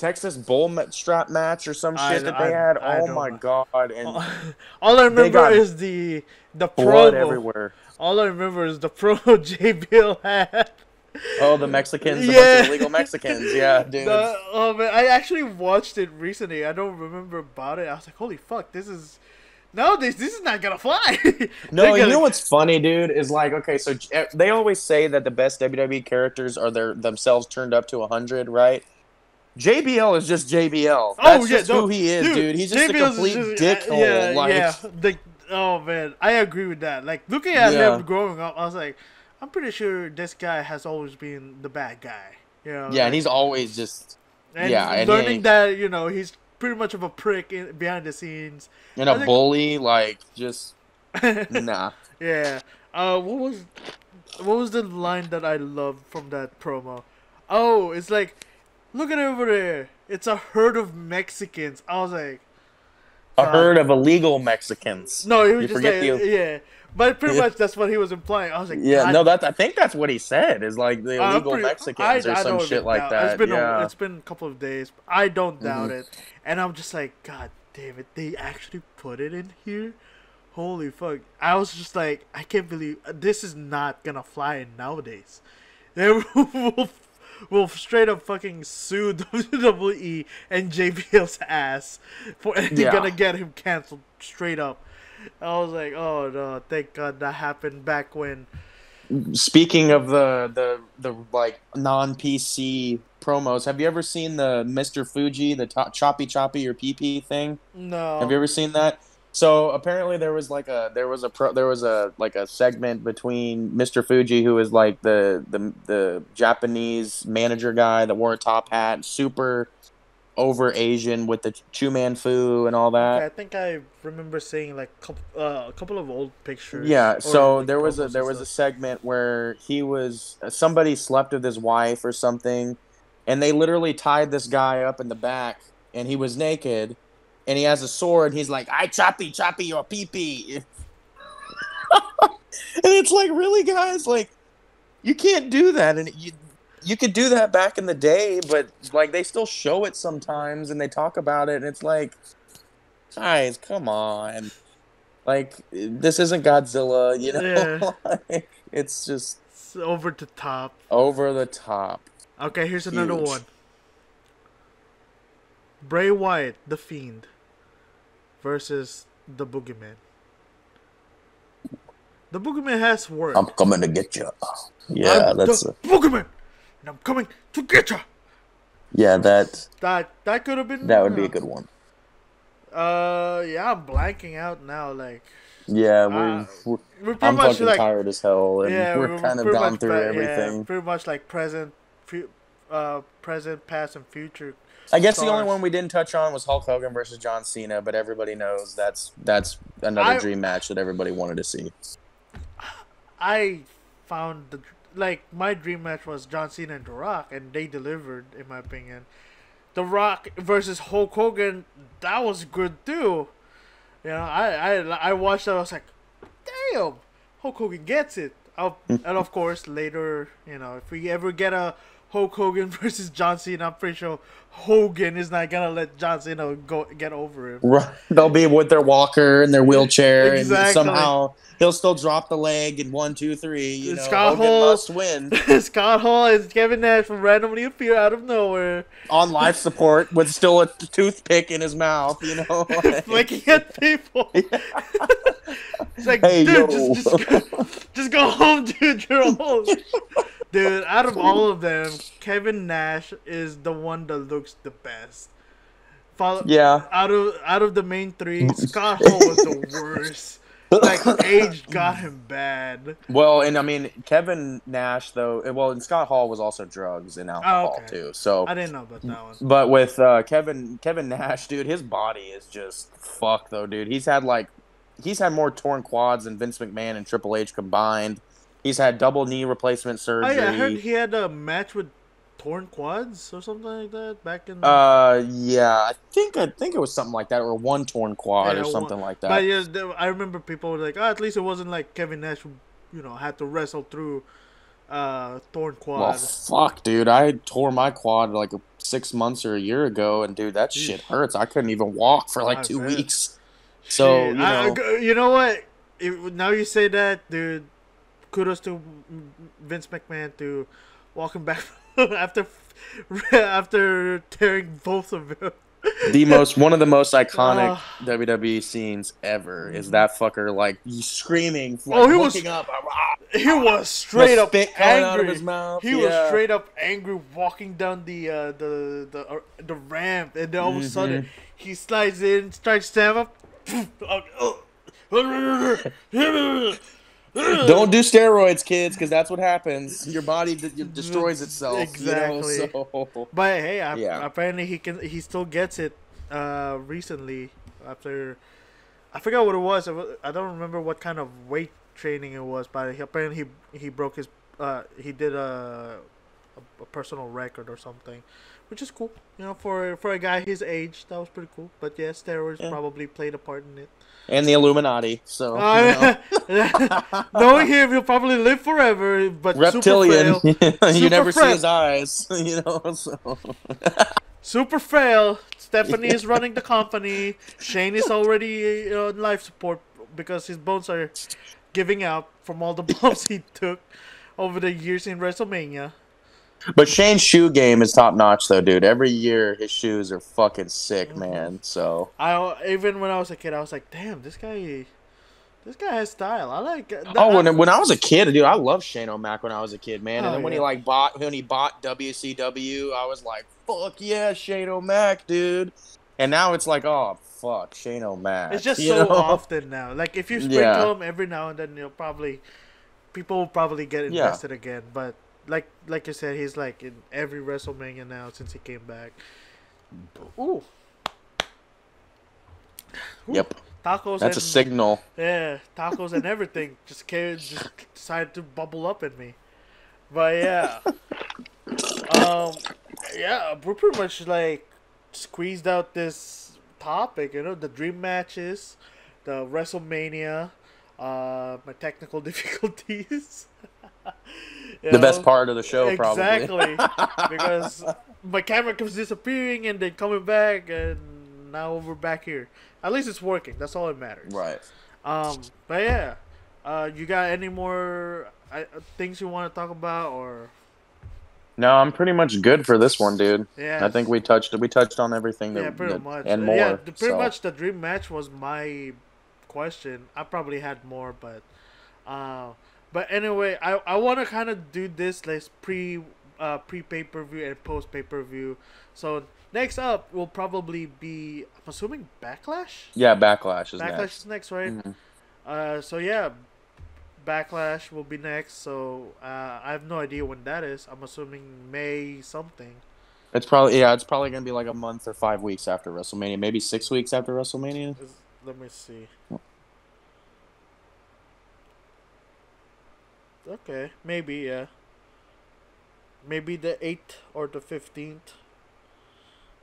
Texas bull strap match or some shit don't- that they had. I oh my god! And <laughs> All I remember is the the blood promo. everywhere. All I remember is the promo <laughs> JBL had. Oh, the Mexicans, the Yeah. bunch of illegal Mexicans. <laughs> Yeah, dude. The, oh man, I actually watched it recently. I don't remember about it. I was like, holy fuck, this is No, this this is not gonna fly. No, They're you know what's funny, dude? Is like okay, so eh, they always say that the best WWE characters are their themselves turned up to hundred, right? JBL is just JBL. That's oh yeah, just no, who he is, dude. He's just a complete just- dickhole. Yeah, like, yeah. The, oh man, I agree with that. Like looking at Yeah. him growing up, I was like, I'm pretty sure this guy has always been the bad guy. You know, yeah, like- and he's always just and yeah, and learning ain't- that you know he's pretty much of a prick in, behind the scenes. and I a think- bully. Like just <laughs> nah. Yeah. Uh, what was what was the line that I loved from that promo? Oh, it's like, look at it over there. It's a herd of Mexicans. I was like, A Uh, herd of illegal Mexicans. no, he was You just forget like, the- yeah. But pretty Yeah. much that's what he was implying. I was like, Yeah, God, no, that I think that's what he said. Is like the illegal pretty- Mexicans I- or I some shit like doubt- that. It's been yeah. a, it's been a couple of days. I don't doubt Mhm. it, and I'm just like, God damn it, they actually put it in here. Holy fuck! I was just like, I can't believe this is not gonna fly nowadays. <laughs> They will, will straight up fucking sue <laughs> WWE and JBL's ass for and they're Yeah. gonna get him canceled straight up. I was like, oh no, thank God that happened back when. Speaking of the the the like non PC promos, have you ever seen the Mr. Fuji, the to- choppy choppy or PP thing? No. Have you ever seen that? So apparently there was like a there was a pro, there was a like a segment between Mr. Fuji who is like the the the Japanese manager guy that wore a top hat, super over Asian with the Chu Man Fu and all that. Okay, I think I remember seeing like couple, uh, a couple of old pictures. Yeah, so like, there was a there was a segment where he was somebody slept with his wife or something, and they literally tied this guy up in the back, and he was naked, and he has a sword. He's like, "I choppy choppy your pee pee," <laughs> and it's like, really, guys, like, you can't do that, and you you could do that back in the day, but like they still show it sometimes, and they talk about it, and it's like, guys, come on. Like this isn't Godzilla, you know. Yeah. <laughs> like, it's just It's over the top. over the top. Okay, here's another one. Bray Wyatt, the Fiend, versus the Boogeyman. The Boogeyman has worked. I'm coming to get you. Yeah, I'm that's the Boogeyman, and I'm coming to get you. yeah that That that could have been. that would be uh, a good one. Uh, yeah, I'm blanking out now. Like, Yeah, we're, Uh, we're we're pretty I'm fucking like, tired as hell, and yeah, we're, kind of gone through ba- yeah, pretty much like present, uh, present, past, and future. I guess the only one we didn't touch on was Hulk Hogan versus John Cena, but everybody knows that's that's another I- dream match that everybody wanted to see. I found the like my dream match was John Cena and The Rock, and they delivered, in my opinion. The Rock versus Hulk Hogan, that was good too. You know, I I I watched that. I was like, damn, Hulk Hogan gets it. I'll, and of course, later, you know, if we ever get a Hulk Hogan <laughs> versus John Cena, I'm pretty sure Hogan is not gonna let John Cena go get over him. Right. They'll be with their walker and their wheelchair, Exactly. and somehow he'll still drop the leg in one, two, three. You know, Scott Hogan Hall- must win <laughs> Scott Hall and Kevin Nash will randomly appear out of nowhere. on life support with still a toothpick in his mouth. You know, <laughs> flicking at people. it's like, Hey, dude, just, just, go, just go home, dude. You're old. Dude, out of all of them, Kevin Nash is the one that looks the best. Follow, yeah. Out of out of the main three, <laughs> Scott Hall was the worst. Like age got him bad. Well, and I mean Kevin Nash though. Well, and Scott Hall was also drugs and alcohol Oh, okay. too. So I didn't know about that one. But with uh, Kevin Kevin Nash, dude, his body is just fuck though, dude. He's had like he's had more torn quads than Vince McMahon and Triple H combined. He's had double knee replacement Oh surgery. yeah, I heard he had a match with torn quads or something like that back in. uh, yeah, I think I think it was something like that, or one torn quad, Yeah, or one- something like that. But yeah, I remember people were like, oh, at least it wasn't like Kevin Nash, who, you know, had to wrestle through uh, torn well, quad. fuck, dude, I tore my quad like six months or a year ago, and dude, that shit hurts. I couldn't even walk for like I two bet. weeks. So you I- I know, you know what? If, now you say that, dude. Kudos to Vince McMahon to walking back <laughs> after <laughs> after tearing both of them. the most one of the most iconic Ah. WWE scenes ever is that fucker like screaming, like, Oh, he was- up, ah, He was straight up angry. out of his mouth. He was straight up angry walking down the uh, the the uh, the ramp, and then all of a sudden Mm-hmm. he slides in, to stand up. <laughs> <clears throat> Don't do steroids, kids, because that's what happens. Your body d- destroys itself. Exactly. You know? so, But hey, I, Yeah. apparently he can. He still gets it. Uh, recently after, I forgot what it was. I don't remember what kind of weight training it was, but he, apparently he he broke his. Uh, he did a, a a personal record or something, which is cool. You know, for for a guy his age, that was pretty cool. But yeah, steroids Yeah. probably played a part in it. And the Illuminati. So you know. Uh, <laughs> knowing him, he'll probably live forever. But reptilian. super fail. <laughs> you never see his eyes. <laughs> You know. So. Super fail. Stephanie is running the company. Shane is already uh, on life support because his bones are giving out from all the bumps he took over the years in WrestleMania. But Shane's shoe game is top notch, though, dude. Every year his shoes are fucking sick, man. So I even when I was a kid, I was like, "Damn, this guy, this guy has style." I like. Oh, when, when I was a kid, dude, I loved Shane O'Mac when I was a kid, man. Oh, and then oh, when he like bought when he bought WCW, I was like, "Fuck yeah, Shane O'Mac, dude!" And now it's like, "Oh fuck, Shane O'Mac." it's just you so know? <laughs> often now. Like if you sprinkle Yeah. him every now and then, you'll probably people will probably get Yeah. invested again. But like like you said, he's like in every WrestleMania now since he came back. Ooh. Ooh. Yep, Tacos. that's a signal. Yeah, tacos and everything <laughs> just came, just decided to bubble up in me. But yeah, <laughs> um, yeah, we're pretty much like squeezed out this topic. You know, the dream matches, the WrestleMania, uh, my technical <laughs> difficulties. <laughs> The best part of the show, probably. Exactly, <laughs> because my camera keeps disappearing and then coming back, and now we're back here. At least it's working. That's all that matters. Right. Um, but yeah, uh, you got any more uh, things you want to talk about, or No, I'm pretty much good for this one, dude. Yeah, I think we touched we touched on everything that, yeah, pretty that- much, and more. Yeah, the- pretty so. much the dream match was my question. I probably had more, but uh, but anyway, I I want to kind of do this like pre uh pre pay per view and post pay per view. So next up will probably be I'm assuming Backlash. Yeah, backlash is Backlash next. is next, right? Mhm. Uh, so yeah, Backlash will be next. So uh, I have no idea when that is. I'm assuming May something. It's probably yeah, it's probably gonna be like a month or five weeks after WrestleMania, maybe six weeks after WrestleMania. Let me see. Okay, maybe yeah. Maybe the eighth or the fifteenth.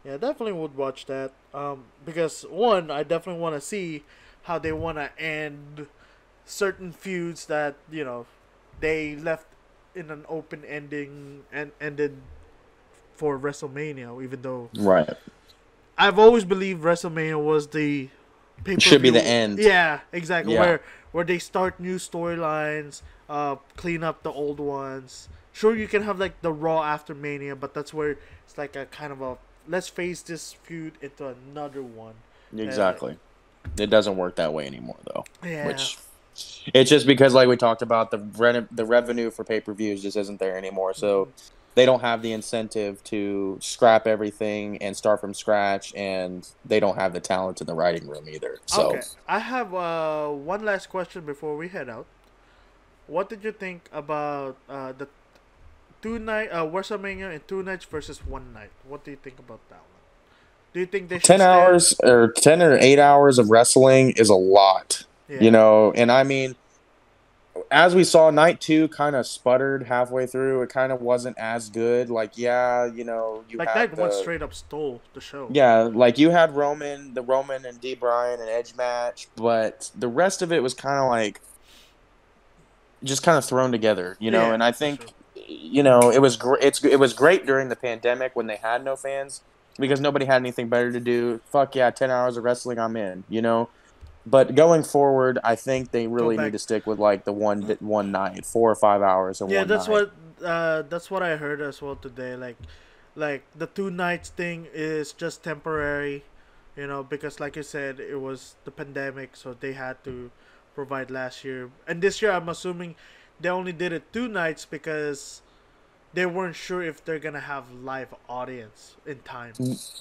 Yeah, definitely would watch that. Um, because one, I definitely want to see how they want to end certain feuds that you know they left in an open ending and ended for WrestleMania. Even though Right. I've always believed WrestleMania was the Should be the end. Yeah, exactly. Yeah. Where where they start new storylines, uh, clean up the old ones. Sure, you can have like the Raw after Mania, but that's where it's like a kind of a let's phase this feud into another one. Exactly. It doesn't work that way anymore though. Yeah. Which it's just because like we talked about the re- the revenue for pay-per-views just isn't there anymore. So they don't have the incentive to scrap everything and start from scratch and they don't have the talent in the writing room either. So okay, I have uh, one last question before we head out. What did you think about uh, the two night uh, WrestleMania in two nights versus one night? What do you think about that one? Do you think they should 10 stay- hours or 10 or 8 hours of wrestling is a lot. Yeah. You know, and I mean as we saw night 2 kind of sputtered halfway through. It kind of wasn't as good. Like yeah, you know, you like that one straight up stole the show. Yeah, like you had Roman, the Roman and D. Bryan and Edge match, but the rest of it was kind of like just kind of thrown together, you know. Yeah, and I think, sure. you know, it was great. It's it was great during the pandemic when they had no fans because nobody had anything better to do. Fuck yeah, ten hours of wrestling, I'm in, you know. But going forward, I think they really need to stick with like the one one night, four or five hours yeah that's night. what uh that's what i heard as well today like like the two nights thing is just temporary you know because like you said it was the pandemic so they had to provide last year and this year i'm assuming they only did it two nights because they weren't sure if they're gonna have live audience in time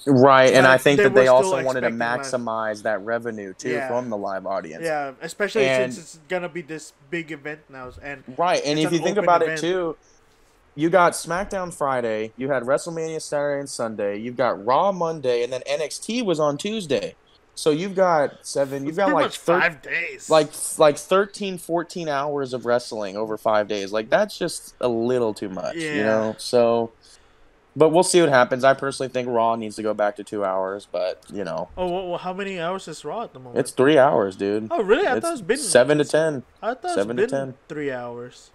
Right, and But I think they that they also wanted to expecting live- maximize that revenue too Yeah. from the live audience. yeah especially And- since it's gonna be this big event now and Right, and if an you think about event. it too, you got SmackDown Friday, you had WrestleMania Saturday and Sunday, you've got Raw Monday, and then NXT was on Tuesday. So you've got seven, you've got like thir- five days like like 13 14 hours of wrestling over 5 days. Like that's just a little too much, Yeah. you know. So but we'll see what happens. I personally think Raw needs to go back to 2 hours, but, you know, oh well, how many hours is raw at the moment it's 3 hours, dude. oh really i it's thought it's been 7 to 10. I thought Seven it's to been 10. three hours.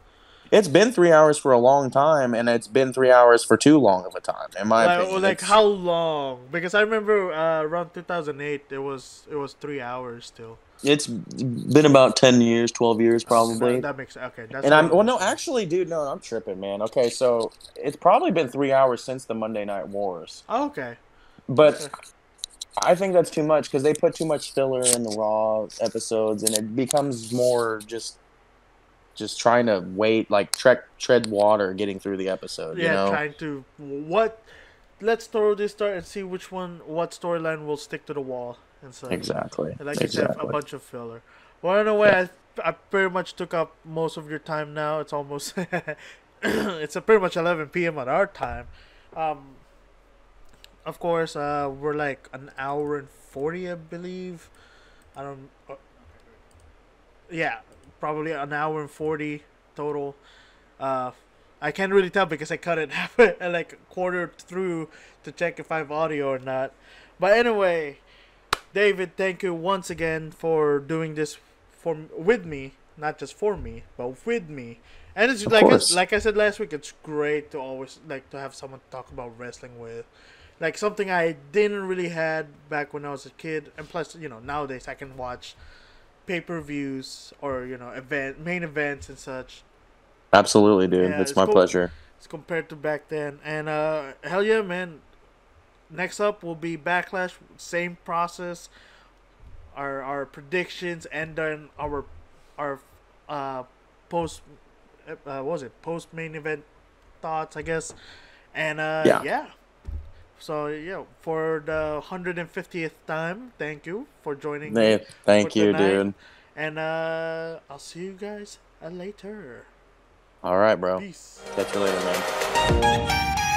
It's been three hours for a long time, and it's been three hours for too long of a time, in my Like, opinion. like It's- how long? Because I remember uh, around 2008, it was it was three hours still. It's been about ten years, twelve years, probably. That, that makes okay. That's and I'm well, no, actually, dude, no, I'm tripping, man. Okay, so it's probably been three hours since the Monday Night Wars, Oh, okay. but I think that's too much because they put too much filler in the Raw episodes, and it becomes more just, just trying to wait, like tread tread water, getting through the episode. Yeah, you know? trying to what? Let's throw this start and see which one, what storyline will stick to the wall and so. exactly. And like you said, a bunch of filler. Well, in a way, I, I pretty much took up most of your time now. It's almost, <laughs> it's a pretty much 11 p.m. at our time. Um, of course, uh, we're like an hour and 40, I believe. I don't. Uh, yeah, probably an hour and 40 total. Uh, I can't really tell because I cut it <laughs> half, like quarter through to check if I have audio or not. But anyway, David, thank you once again for doing this for with me, not just for me, but with me. And it's Of like I, like I said last week, it's great to always like to have someone to talk about wrestling with, like something I didn't really had back when I was a kid. And plus, you know, nowadays I can watch pay per views or you know event main events and such. Absolutely, dude. Yeah, it's it's my pleasure. as compared to back then. And uh, hell yeah, man. Next up will be Backlash. Same process. Our our predictions and then our our uh post uh, what was it post main event thoughts I guess. And uh, Yeah. yeah. So yeah, for the hundred and fiftieth time, thank you for joining me. Thank you, tonight. dude. And uh, I'll see you guys later. All right, bro. Peace. Catch you later, man.